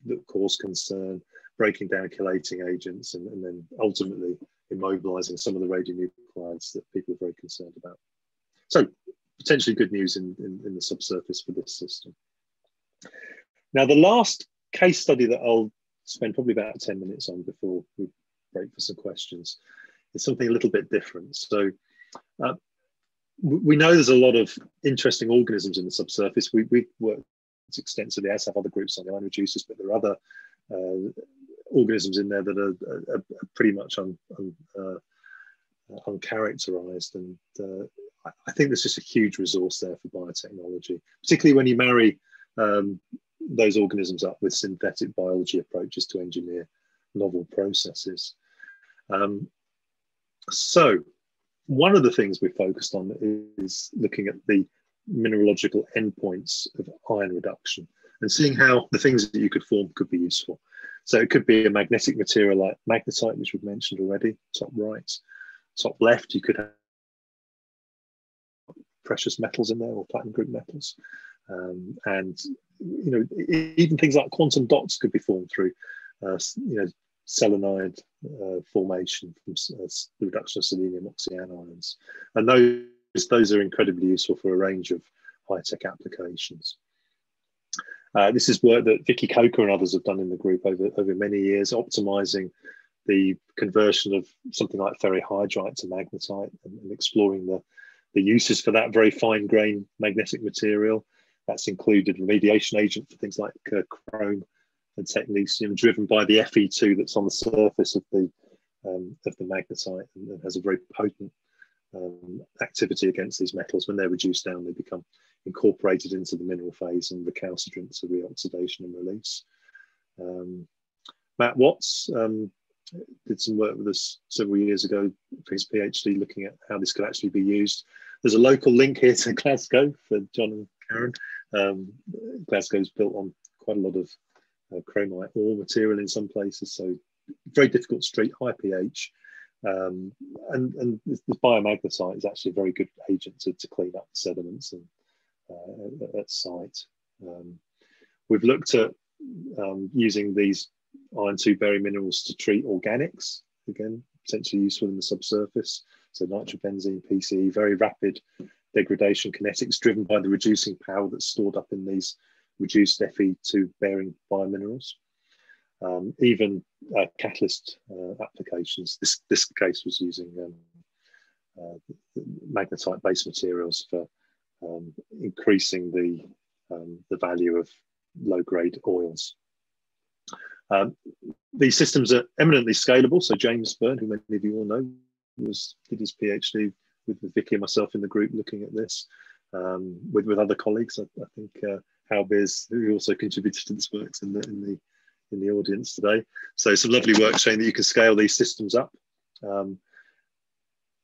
that cause concern, breaking down chelating agents, and, and then ultimately immobilizing some of the radionuclides that people are very concerned about. So potentially good news in, in, in the subsurface for this system. Now, the last case study that I'll spend probably about 10 minutes on before we break for some questions is something a little bit different. So uh, we know there's a lot of interesting organisms in the subsurface. We, we've worked extensively, as have other groups on the iron reducers, but there are other uh, organisms in there that are, are, are pretty much un, un, uh, uncharacterized. And uh, I think there's just a huge resource there for biotechnology, particularly when you marry um, those organisms up with synthetic biology approaches to engineer novel processes. Um, so, one of the things we focused on is looking at the mineralogical endpoints of iron reduction and seeing how the things that you could form could be useful. So it could be a magnetic material like magnetite, which we've mentioned already, top right. Top left, you could have precious metals in there or platinum group metals. Um, and you know, even things like quantum dots could be formed through, uh, you know, selenide uh, formation from uh, the reduction of selenium oxyanions. And those, those are incredibly useful for a range of high-tech applications. Uh, this is work that Vicky Coker and others have done in the group over, over many years, optimizing the conversion of something like ferrihydrite to magnetite and, and, exploring the, the uses for that very fine grain magnetic material. That's included remediation agent for things like uh, chrome and technetium, driven by the Fe2 that's on the surface of the um, of the magnetite and, and has a very potent um, activity against these metals. When they're reduced down, they become incorporated into the mineral phase and recalcitrant to reoxidation and release. Um, Matt Watts um, did some work with us several years ago for his PhD looking at how this could actually be used. there's a local link here to Glasgow for John and Karen. Um, Glasgow's built on quite a lot of uh, chromite ore material in some places, so very difficult to treat, high pH. Um, and and this, this biomagnetite is actually a very good agent to, to clean up the sediments and uh, at, at, site. Um, we've looked at um, using these iron 2 bearing minerals to treat organics, again, potentially useful in the subsurface. So nitrobenzene, PCE, very rapid degradation kinetics driven by the reducing power that's stored up in these reduced Fe2 bearing biominerals. Um, even uh, catalyst uh, applications. This, this case was using um, uh, magnetite based materials for um, increasing the, um, the value of low grade oils. Um, these systems are eminently scalable. So James Byrne, who many of you all know, was did his PhD with, with Vicky and myself in the group looking at this um, with with other colleagues. I, I think uh, Hal Beers, who also contributed to this work, in the in the in the audience today. So some lovely work showing that you can scale these systems up. Um,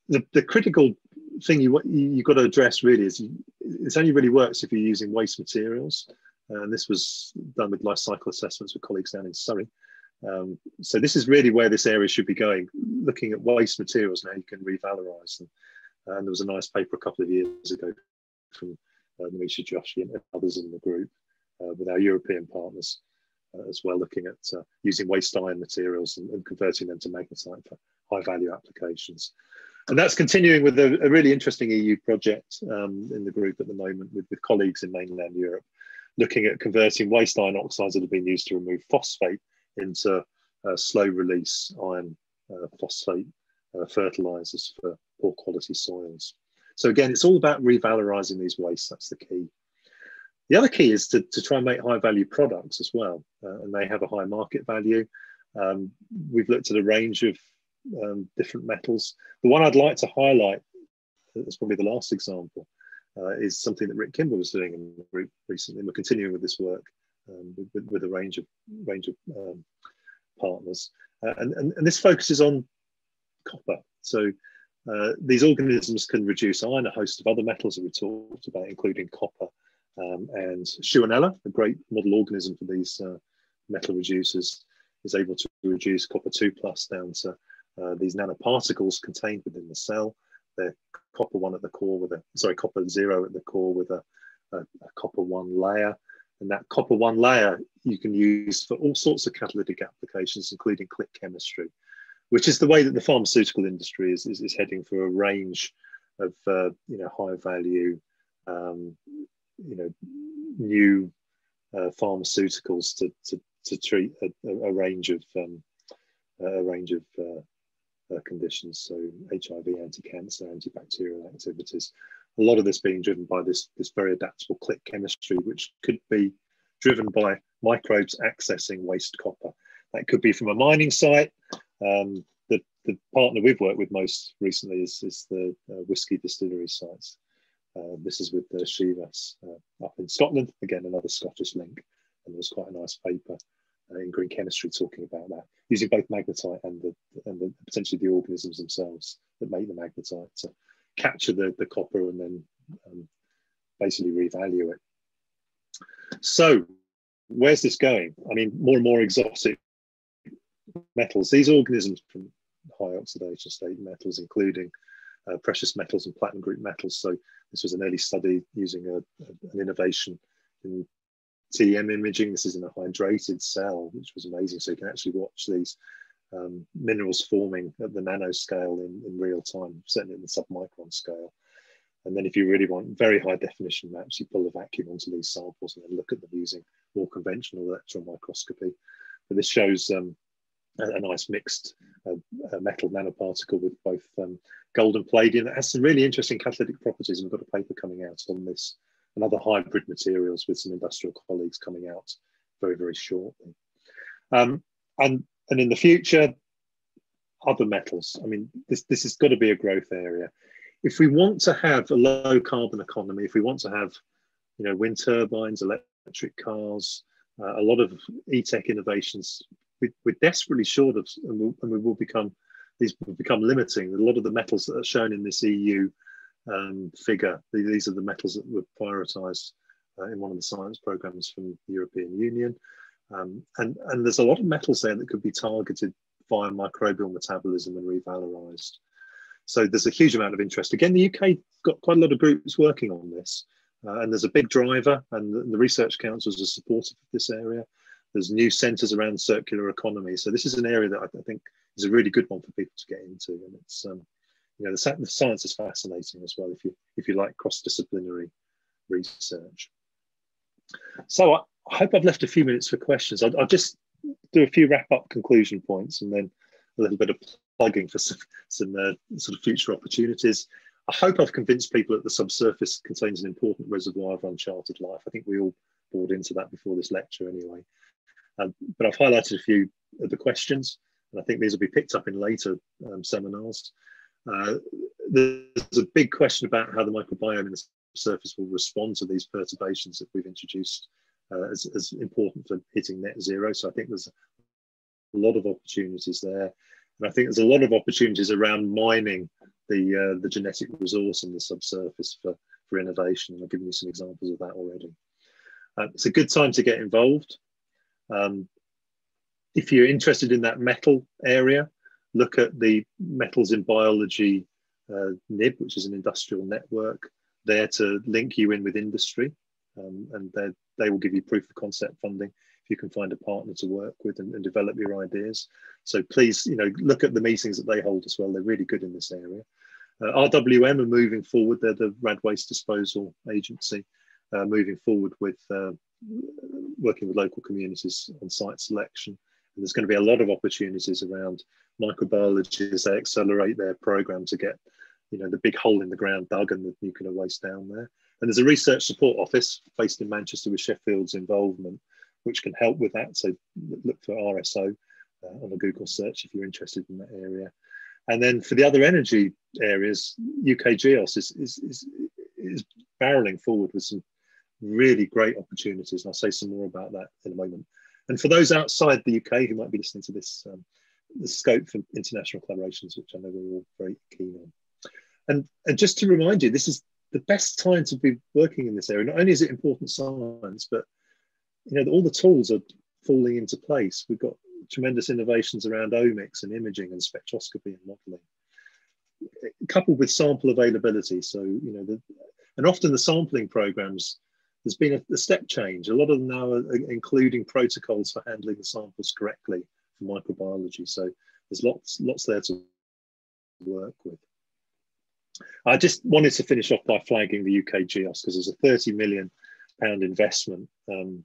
the, the critical thing you you've got to address really is you, only really works if you're using waste materials. And this was done with life cycle assessments with colleagues down in Surrey. Um, so this is really where this area should be going, looking at waste materials now you can revalorize them. And there was a nice paper a couple of years ago from Nimisha Joshi and others in the group uh, with our European partners uh, as well, looking at uh, using waste iron materials and, and, converting them to magnetite for high value applications. And that's continuing with a, a really interesting EU project um, in the group at the moment with, with colleagues in mainland Europe, looking at converting waste iron oxides that have been used to remove phosphate into uh, slow release iron uh, phosphate uh, fertilizers for poor quality soils. So again, it's all about revalorizing these wastes. That's the key. The other key is to, to try and make high value products as well, uh, and they have a high market value. Um, we've looked at a range of um, different metals. The one I'd like to highlight, that's probably the last example, uh, is something that Rick Kimber was doing in the group recently. We're continuing with this work um, with, with, a range of range of um, partners, uh, and, and, and this focuses on copper. So uh, these organisms can reduce iron, a host of other metals that we talked about, including copper um, and Shewanella, a great model organism for these uh, metal reducers, is able to reduce copper 2 plus down to uh, these nanoparticles contained within the cell. They're copper 1 at the core with a, sorry, copper 0 at the core with a, a, a copper 1 layer. And that copper 1 layer you can use for all sorts of catalytic applications, including click chemistry which is the way that the pharmaceutical industry is, is, is heading for a range of uh, you know high value um, you know new uh, pharmaceuticals to, to, to treat a, a, range of um, a range of uh, uh conditions. So HIV anti-cancer antibacterial activities a lot of this being driven by this this very adaptable click chemistry which could be driven by microbes accessing waste copper. That could be from a mining site um, the, the partner we've worked with most recently is, is the uh, whiskey distillery sites. Uh, this is with the Chivas uh, up in Scotland, again, another Scottish link. And there was quite a nice paper uh, in green chemistry talking about that, using both magnetite and, the, and the, potentially the organisms themselves that make the magnetite to capture the, the copper and then um, basically revalue it. So, where's this going? I mean, more and more exotic metals. These organisms from high oxidation state metals, including uh, precious metals and platinum group metals. So this was an early study using a, a, an innovation in TEM imaging. This is in a hydrated cell, which was amazing. So you can actually watch these um, minerals forming at the nanoscale in, in real time, certainly in the submicron scale. And then if you really want very high definition maps, you pull a vacuum onto these samples and then look at them using more conventional electron microscopy. But this shows um, a, nice mixed uh, metal nanoparticle with both um, gold and palladium that has some really interesting catalytic properties. And we've got a paper coming out on this and other hybrid materials with some industrial colleagues coming out very, very shortly. Um, and, and in the future, other metals. I mean, this, this has got to be a growth area. If we want to have a low carbon economy, if we want to have, you know, wind turbines, electric cars, uh, a lot of e-tech innovations we, are desperately short of, and, we'll, and we will become these will become limiting. A lot of the metals that are shown in this EU um, figure. These are the metals that were prioritised uh, in one of the science programs from the European Union. Um, and, and there's a lot of metals there that could be targeted via microbial metabolism and revalorized. So there's a huge amount of interest. Again, the UK got quite a lot of groups working on this. Uh, and there's a big driver, and the, the, research councils are supportive of this area. There's new centres around circular economy. So this is an area that I, think is a really good one for people to get into. And it's, um, you know, the, the science is fascinating as well if you if you like cross-disciplinary research. So I, I, hope I've left a few minutes for questions. I'll, I'll just do a few wrap-up conclusion points and then a little bit of plugging for some, some uh, sort of future opportunities. I hope I've convinced people that the subsurface contains an important reservoir of uncharted life. I think we all bought into that before this lecture anyway. Um, but I've highlighted a few of the questions, and I think these will be picked up in later um, seminars. Uh, there's a big question about how the microbiome in the surface will respond to these perturbations that we've introduced uh, as, as important for hitting net zero. So I think there's a lot of opportunities there. And I think there's a lot of opportunities around mining the, uh, the genetic resource in the subsurface for, for innovation. I've given you some examples of that already. Uh, it's a good time to get involved. Um, if you're interested in that metal area, look at the Metals in Biology uh, NIB, which is an industrial network, there to link you in with industry. Um, and they will give you proof of concept funding if you can find a partner to work with and, and, develop your ideas. So please, you know, look at the meetings that they hold as well. They're really good in this area. Uh, RWM are moving forward. They're the Rad Waste Disposal Agency, uh, moving forward with uh, working with local communities on site selection. And there's going to be a lot of opportunities around microbiology as they accelerate their program to get, you know, the big hole in the ground dug and the nuclear waste down there. And there's a research support office based in Manchester with Sheffield's involvement, which can help with that. So look for RSO uh, on a Google search if you're interested in that area. And then for the other energy areas, UK GEOS is, is, is, is barreling forward with some really great opportunities. And I'll say some more about that in a moment. And for those outside the UK who might be listening to this, um, the scope for international collaborations, which I know we're all very keen on. And, and just to remind you, this is the best time to be working in this area. Not only is it important science, but you know all the tools are falling into place. We've got tremendous innovations around omics and imaging and spectroscopy and modeling, coupled with sample availability. So you know, the, and often the sampling programs there's been a, a, step change. A lot of them now are including protocols for handling the samples correctly for microbiology. So there's lots, lots there to work with. I just wanted to finish off by flagging the UK GEOS because there's a 30 million pound investment um,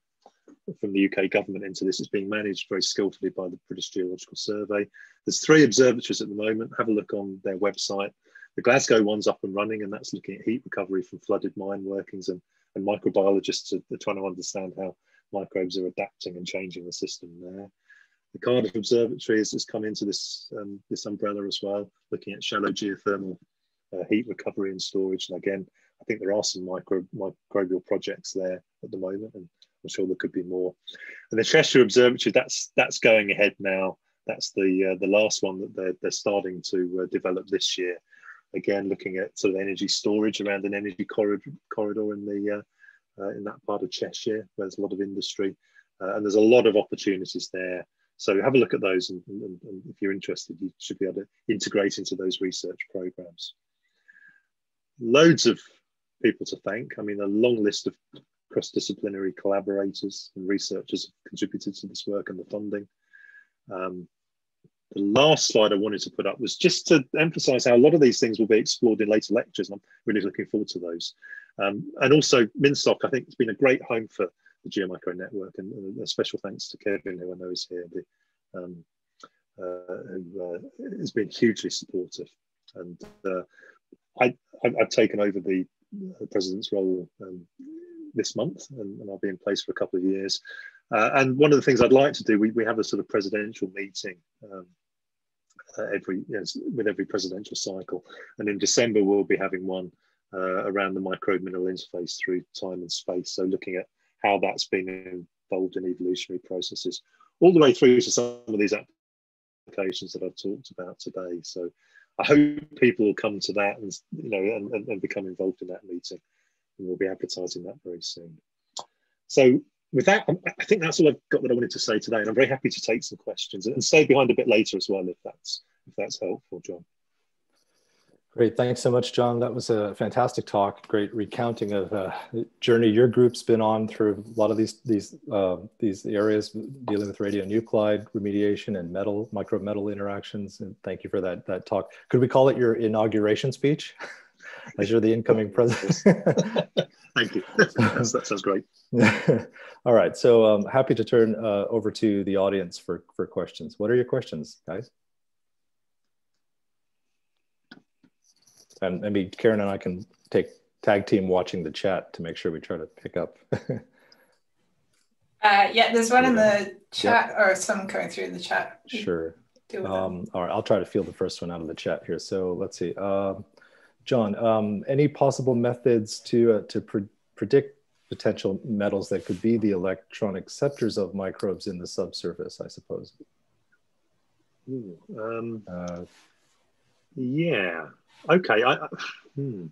from the UK government into this. It's being managed very skillfully by the British Geological Survey. There's three observatories at the moment. Have a look on their website. The Glasgow one's up and running, and that's looking at heat recovery from flooded mine workings and and microbiologists are, are trying to understand how microbes are adapting and changing the system there. The Cardiff Observatory has, come into this, um, this umbrella as well, looking at shallow geothermal uh, heat recovery and storage. And again, I think there are some micro, microbial projects there at the moment, and I'm sure there could be more. And the Cheshire Observatory, that's that's going ahead now. That's the uh, the last one that they're, they're starting to uh, develop this year again looking at sort of energy storage around an energy corridor, corridor in the uh, uh, in that part of Cheshire where there's a lot of industry uh, and there's a lot of opportunities there. So have a look at those and, and, and, if you're interested, you should be able to integrate into those research programs. Loads of people to thank. I mean, a long list of cross-disciplinary collaborators and researchers have contributed to this work and the funding. Um, the last slide I wanted to put up was just to emphasize how a lot of these things will be explored in later lectures. And I'm really looking forward to those. Um, and also MinSoc, I think it's been a great home for the Geomicro network and a special thanks to Kevin, who I know is here, um, uh, who uh, has been hugely supportive. And uh, I, have taken over the uh, president's role um, this month and, and, I'll be in place for a couple of years. Uh, and one of the things I'd like to do, we, we have a sort of presidential meeting um, uh, every you know, with every presidential cycle, and in December we'll be having one uh, around the microbe mineral interface through time and space. So looking at how that's been involved in evolutionary processes, all the way through to some of these applications that I've talked about today. So I hope people will come to that and you know and, and become involved in that meeting, and we'll be advertising that very soon. So with that, I think that's all I've got that I wanted to say today, and I'm very happy to take some questions and stay behind a bit later as well if that's if that's helpful, John. Great, thanks so much, John. That was a fantastic talk. Great recounting of uh, the journey your group's been on through a lot of these these uh, these areas dealing with radionuclide remediation and metal micro metal interactions. And thank you for that that talk. Could we call it your inauguration speech, as you're the incoming president? thank you. that sounds great. All right, so um, happy to turn uh, over to the audience for for questions. What are your questions, guys? and maybe Karen and I can take tag team watching the chat to make sure we try to pick up. uh, yeah, there's one yeah. in the chat yep. or some coming through in the chat. Sure. Um, all right, I'll try to field the first one out of the chat here. So let's see. Uh, John, um, any possible methods to, uh, to pre predict potential metals that could be the electron acceptors of microbes in the subsurface, I suppose? Ooh, um, uh, yeah, okay. I, hmm.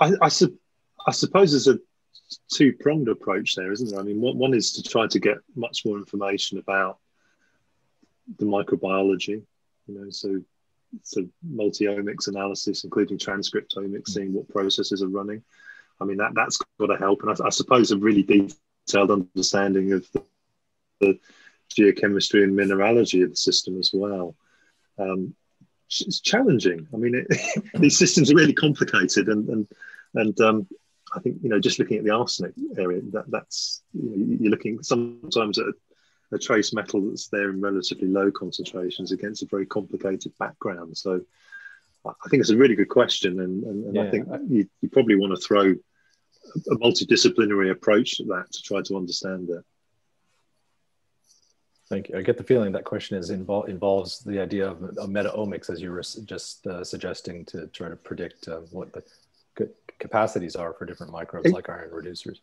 I, I, su- I, suppose there's a two pronged approach there, isn't there? I mean, one, one is to try to get much more information about the microbiology, you know, so so multi-omics analysis, including transcriptomics, seeing what processes are running. I mean, that that's got to help, and I, I suppose a really detailed understanding of the, the, geochemistry and mineralogy of the system as well. Um, it's challenging. I mean, it, these systems are really complicated, and and and um, I think you know just looking at the arsenic area, that that's you know, you're looking sometimes at a, a, trace metal that's there in relatively low concentrations against a very complicated background. So I think it's a really good question, and, and, and yeah. I think you, you probably want to throw a multidisciplinary approach to that to try to understand it. Thank you. I get the feeling that question is invol involves the idea of, of meta-omics, as you were just uh, suggesting, to try to predict uh, what the capacities are for different microbes it, like iron reducers.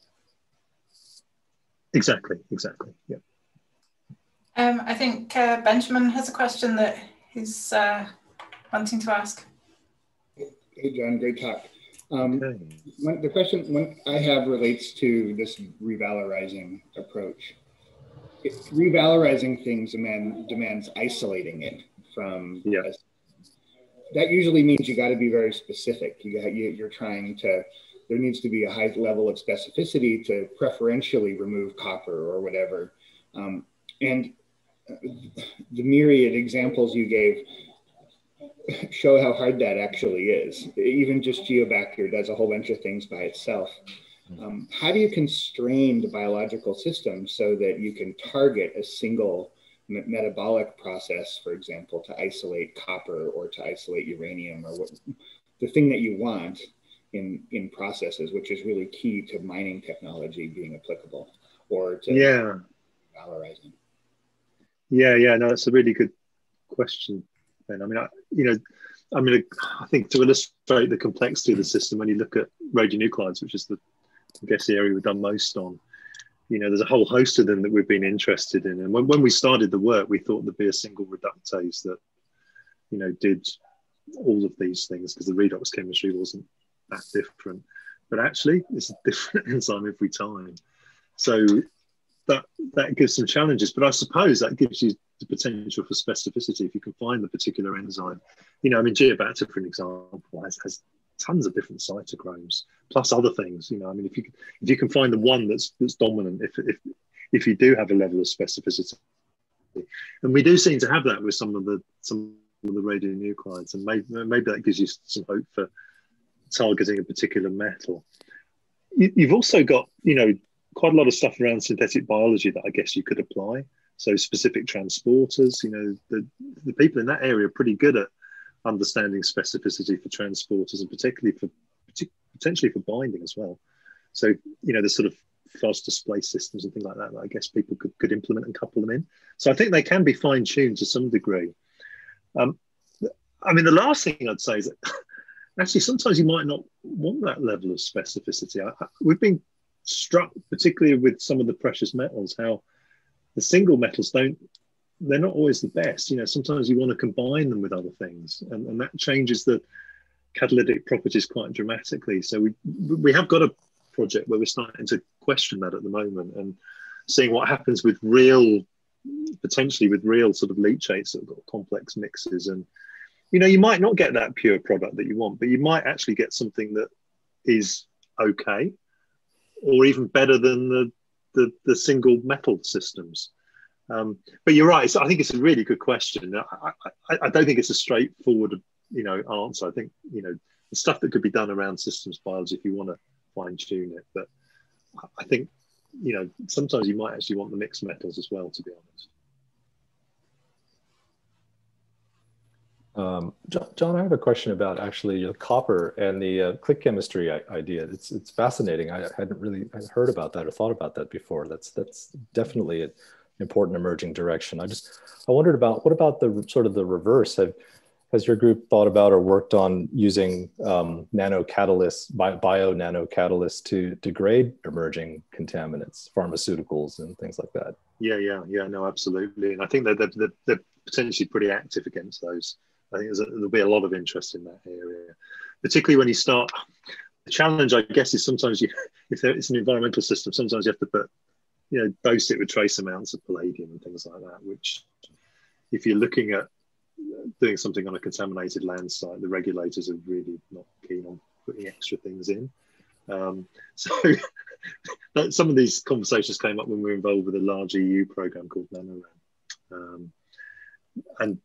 Exactly, exactly, yeah. Um, I think uh, Benjamin has a question that he's uh, wanting to ask. Hey, John, great talk. Um, okay. when, the question I have relates to this revalorizing approach revalorizing things demand, demands isolating it from yeah. that usually means you got to be very specific you got you, you're trying to there needs to be a high level of specificity to preferentially remove copper or whatever um, and the myriad examples you gave show how hard that actually is. Even just geobacter does a whole bunch of things by itself. Um, how do you constrain the biological system so that you can target a single me metabolic process, for example, to isolate copper or to isolate uranium or what the thing that you want in in processes, which is really key to mining technology being applicable or to yeah. valorizing. Yeah, yeah, no, that's a really good question. Ben. I mean, I, you know, I mean, I think to illustrate the complexity of the system, when you look at radionuclides, which is the I guess the area we've done most on. You know, there's a whole host of them that we've been interested in. And when, when we started the work, we thought there'd be a single reductase that, you know, did all of these things because the redox chemistry wasn't that different. But actually, it's a different enzyme every time. So that that gives some challenges. But I suppose that gives you the potential for specificity if you can find the particular enzyme. You know, I mean, Geobacter, for an example, has, has tons of different cytochromes plus other things. You know, I mean, if you if you can find the one that's that's dominant, if if if you do have a level of specificity, and we do seem to have that with some of the some of the radionuclides, and maybe maybe that gives you some hope for targeting a particular metal. You, you've also got you know quite a lot of stuff around synthetic biology that I guess you could apply. So specific transporters, you know, the, the people in that area are pretty good at understanding specificity for transporters and particularly for potentially for binding as well. So you know the sort of phage display systems and things like that that I guess people could, could implement and couple them in. So I think they can be fine tuned to some degree. Um, I mean, the last thing I'd say is that actually sometimes you might not want that level of specificity. I, I, we've been struck, particularly with some of the precious metals, how the single metals don't they're not always the best. You know, sometimes you want to combine them with other things, and, and that changes the catalytic properties quite dramatically. So we we have got a project where we're starting to question that at the moment and seeing what happens with real, potentially with real sort of leachates that have got complex mixes. And you know, you might not get that pure product that you want, but you might actually get something that is okay, or even better than the the, the single metal systems. Um, but you're right. So I think it's a really good question. I, I, I, don't think it's a straightforward, you know, answer. I think you know the stuff that could be done around systems biology if you want to fine tune it. But I think you know sometimes you might actually want the mixed metals as well. To be honest. Um, John, I have a question about actually the copper and the uh, click chemistry idea. It's it's fascinating. I hadn't really heard about that or thought about that before. That's that's definitely an important emerging direction. I just I wondered about what about the sort of the reverse? Have has your group thought about or worked on using um, nano catalysts, bio, nano catalysts to degrade emerging contaminants, pharmaceuticals, and things like that? Yeah, yeah, yeah. No, absolutely. And I think that they're, they're, they're potentially pretty active against those. I think there'll be a lot of interest in that area, particularly when you start. The challenge, I guess, is sometimes you, if it's an environmental system, sometimes you have to put, you know, dose it with trace amounts of palladium and things like that. Which, if you're looking at doing something on a contaminated land site, the regulators are really not keen on putting extra things in. Um, so some of these conversations came up when we were involved with a large EU program called NanoRem. Um, and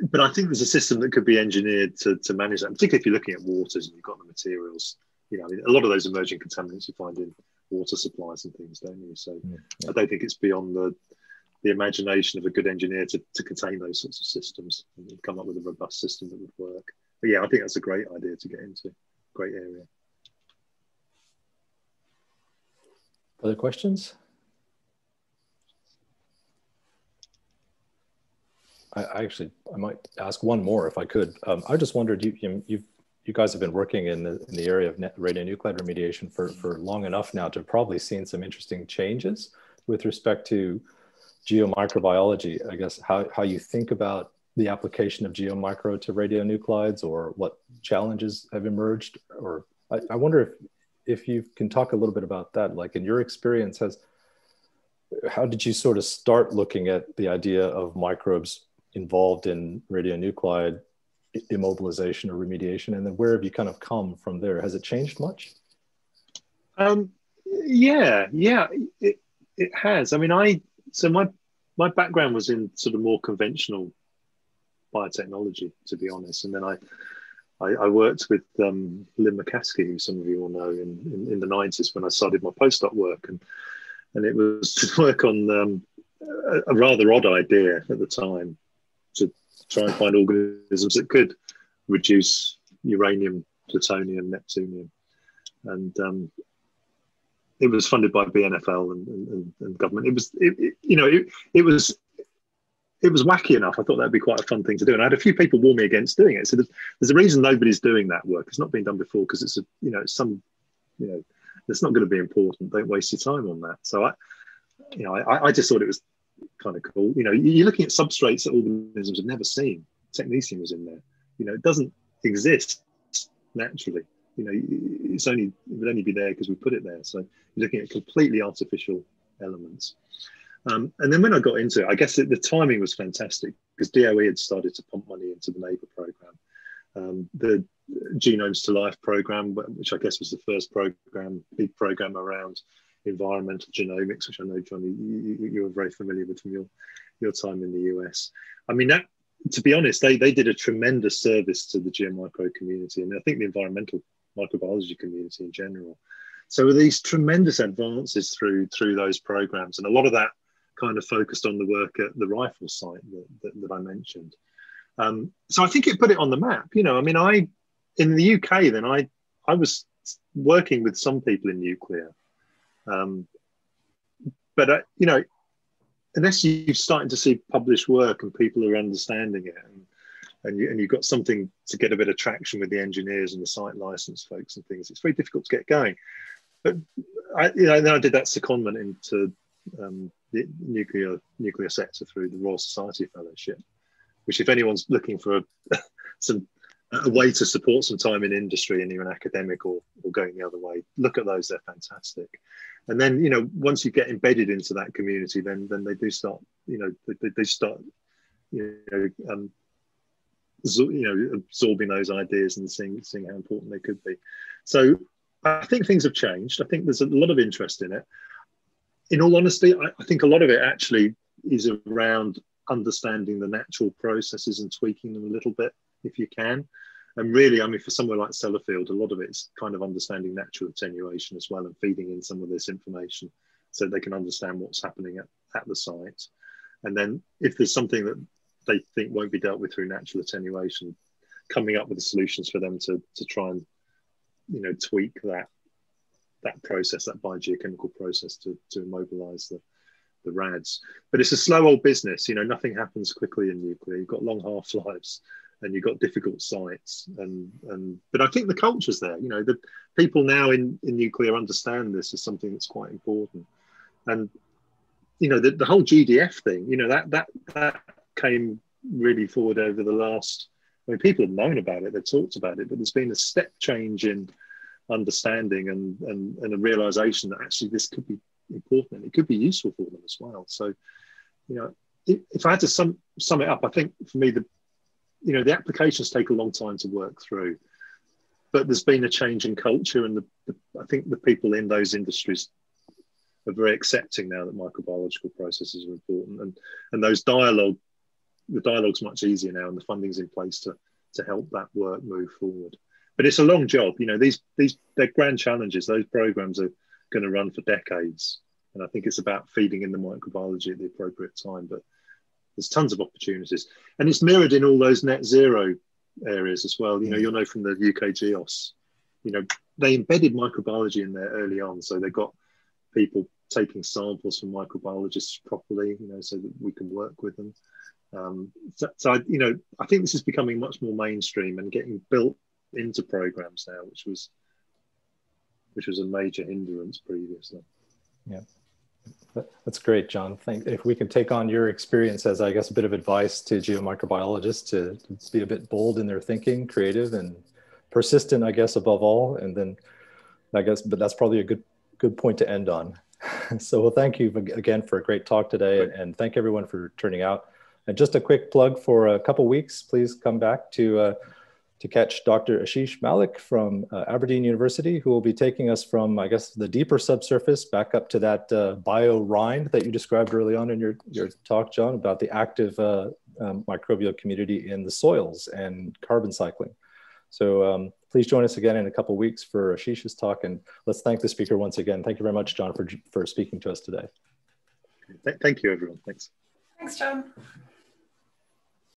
but I think there's a system that could be engineered to, to manage that, particularly if you're looking at waters and you've got the materials. You know, I mean, a lot of those emerging contaminants you find in water supplies and things, don't you? So yeah, yeah. I don't think it's beyond the the imagination of a good engineer to, to contain those sorts of systems and come up with a robust system that would work. But yeah, I think that's a great idea to get into. Great area. Other questions? I, actually, I might ask one more if I could. Um, I just wondered, you, you, you, you guys have been working in the, in the area of radionuclide remediation for, for long enough now to probably seen some interesting changes with respect to geomicrobiology. I guess how, how you think about the application of geomicro to radionuclides or what challenges have emerged or I, I wonder if if you can talk a little bit about that like in your experience has how did you sort of start looking at the idea of microbes involved in radionuclide immobilization or remediation? And then where have you kind of come from there? Has it changed much? Um, yeah yeah it, it has. I mean i so my my background was in sort of more conventional biotechnology to be honest. And then i I, I worked with um, Lynne Macaskie, who some of you will know, in, in, in, the 90s when I started my postdoc work. And, and it was to work on um, a, a rather odd idea at the time try and find organisms that could reduce uranium, plutonium, neptunium. And um, it was funded by BNFL and, and, and government. It was, it, it, you know, it, it was it was wacky enough. I thought that'd be quite a fun thing to do, and I had a few people warn me against doing it. So there's, there's a reason nobody's doing that work. It's not been done before because it's a, you know, some, you know, it's not going to be important. Don't waste your time on that. So I, you know, I, I just thought it was kind of cool. You know, you're looking at substrates that organisms have never seen. Technetium was in there. You know, it doesn't exist naturally. You know, it's only it would only be there because we put it there. So you're looking at completely artificial elements. Um, and then when I got into it, I guess it, the timing was fantastic because DOE had started to pump money into the NABIR program. Um, the Genomes to Life program, which I guess was the first program, big program around environmental genomics, which I know, Johnny, you, you, were very familiar with from your, your time in the US. I mean, that, to be honest, they, they did a tremendous service to the geomicro community, and I think the environmental microbiology community in general. So these tremendous advances through through those programs, and a lot of that kind of focused on the work at the Rifle site that, that, that I mentioned. Um, so I think it put it on the map. You know, I mean, I in the UK then I I was working with some people in nuclear um, but uh, you know, unless you're starting to see published work and people are understanding it, and and, you, and you've got something to get a bit of traction with the engineers and the site license folks and things, it's very difficult to get going. But I, you know, then I did that secondment into um, the nuclear nuclear sector through the Royal Society Fellowship, which if anyone's looking for a, some a way to support some time in industry and you're an academic or, or going the other way, look at those. They're fantastic. And then, you know, once you get embedded into that community, then then they do start, you know, they, they start, you know, um, you know, absorbing those ideas and seeing seeing how important they could be. So I think things have changed. I think there's a lot of interest in it. In all honesty, I, I think a lot of it actually is around understanding the natural processes and tweaking them a little bit if you can. And really, I mean, for somewhere like Sellafield, a lot of it's kind of understanding natural attenuation as well and feeding in some of this information so they can understand what's happening at, at the site. And then if there's something that they think won't be dealt with through natural attenuation, coming up with the solutions for them to, to try and, you know, tweak that that process, that biogeochemical process to, to immobilize the, the RADs. But it's a slow old business. You know, nothing happens quickly in nuclear. You've got long half lives and you've got difficult sites. And and but i think the culture's there you know the people now in in nuclear understand this as something that's quite important. And you know the, the whole gdf thing you know that that that came really forward over the last i mean people have known about it they've talked about it but there's been a step change in understanding and and, and a realization that actually this could be important and it could be useful for them as well. So you know if, i had to sum sum it up i think for me the you know, the applications take a long time to work through, but there's been a change in culture, and the, the, I think the people in those industries are very accepting now that microbiological processes are important, and and those dialogue, the dialogue's much easier now, and the funding's in place to to help that work move forward. But it's a long job, you know. These these they're grand challenges. Those programs are going to run for decades, and I think it's about feeding in the microbiology at the appropriate time. But there's tons of opportunities, and it's mirrored in all those net zero areas as well. You know, you'll know from the UK GEOS, you know, they embedded microbiology in there early on, so they got people taking samples from microbiologists properly, you know, so that we can work with them. Um, so, so I, you know, I think this is becoming much more mainstream and getting built into programs now, which was which was a major hindrance previously. Yeah. That's great, John. Think if we can take on your experience as, I guess, a bit of advice to geomicrobiologists to, to be a bit bold in their thinking, creative and persistent, I guess, above all. And then, I guess, but that's probably a good good point to end on. so, well, thank you again for a great talk today, and, and thank everyone for turning out. And just a quick plug for a couple weeks, please come back to. Uh, to catch Dr. Ashish Malik from uh, Aberdeen University, who will be taking us from, I guess, the deeper subsurface back up to that uh, bio rind that you described early on in your, your talk, John, about the active uh, um, microbial community in the soils and carbon cycling. So um, please join us again in a couple weeks for Ashish's talk. And let's thank the speaker once again. Thank you very much, John, for, for speaking to us today. Thank you, everyone. Thanks. Thanks, John.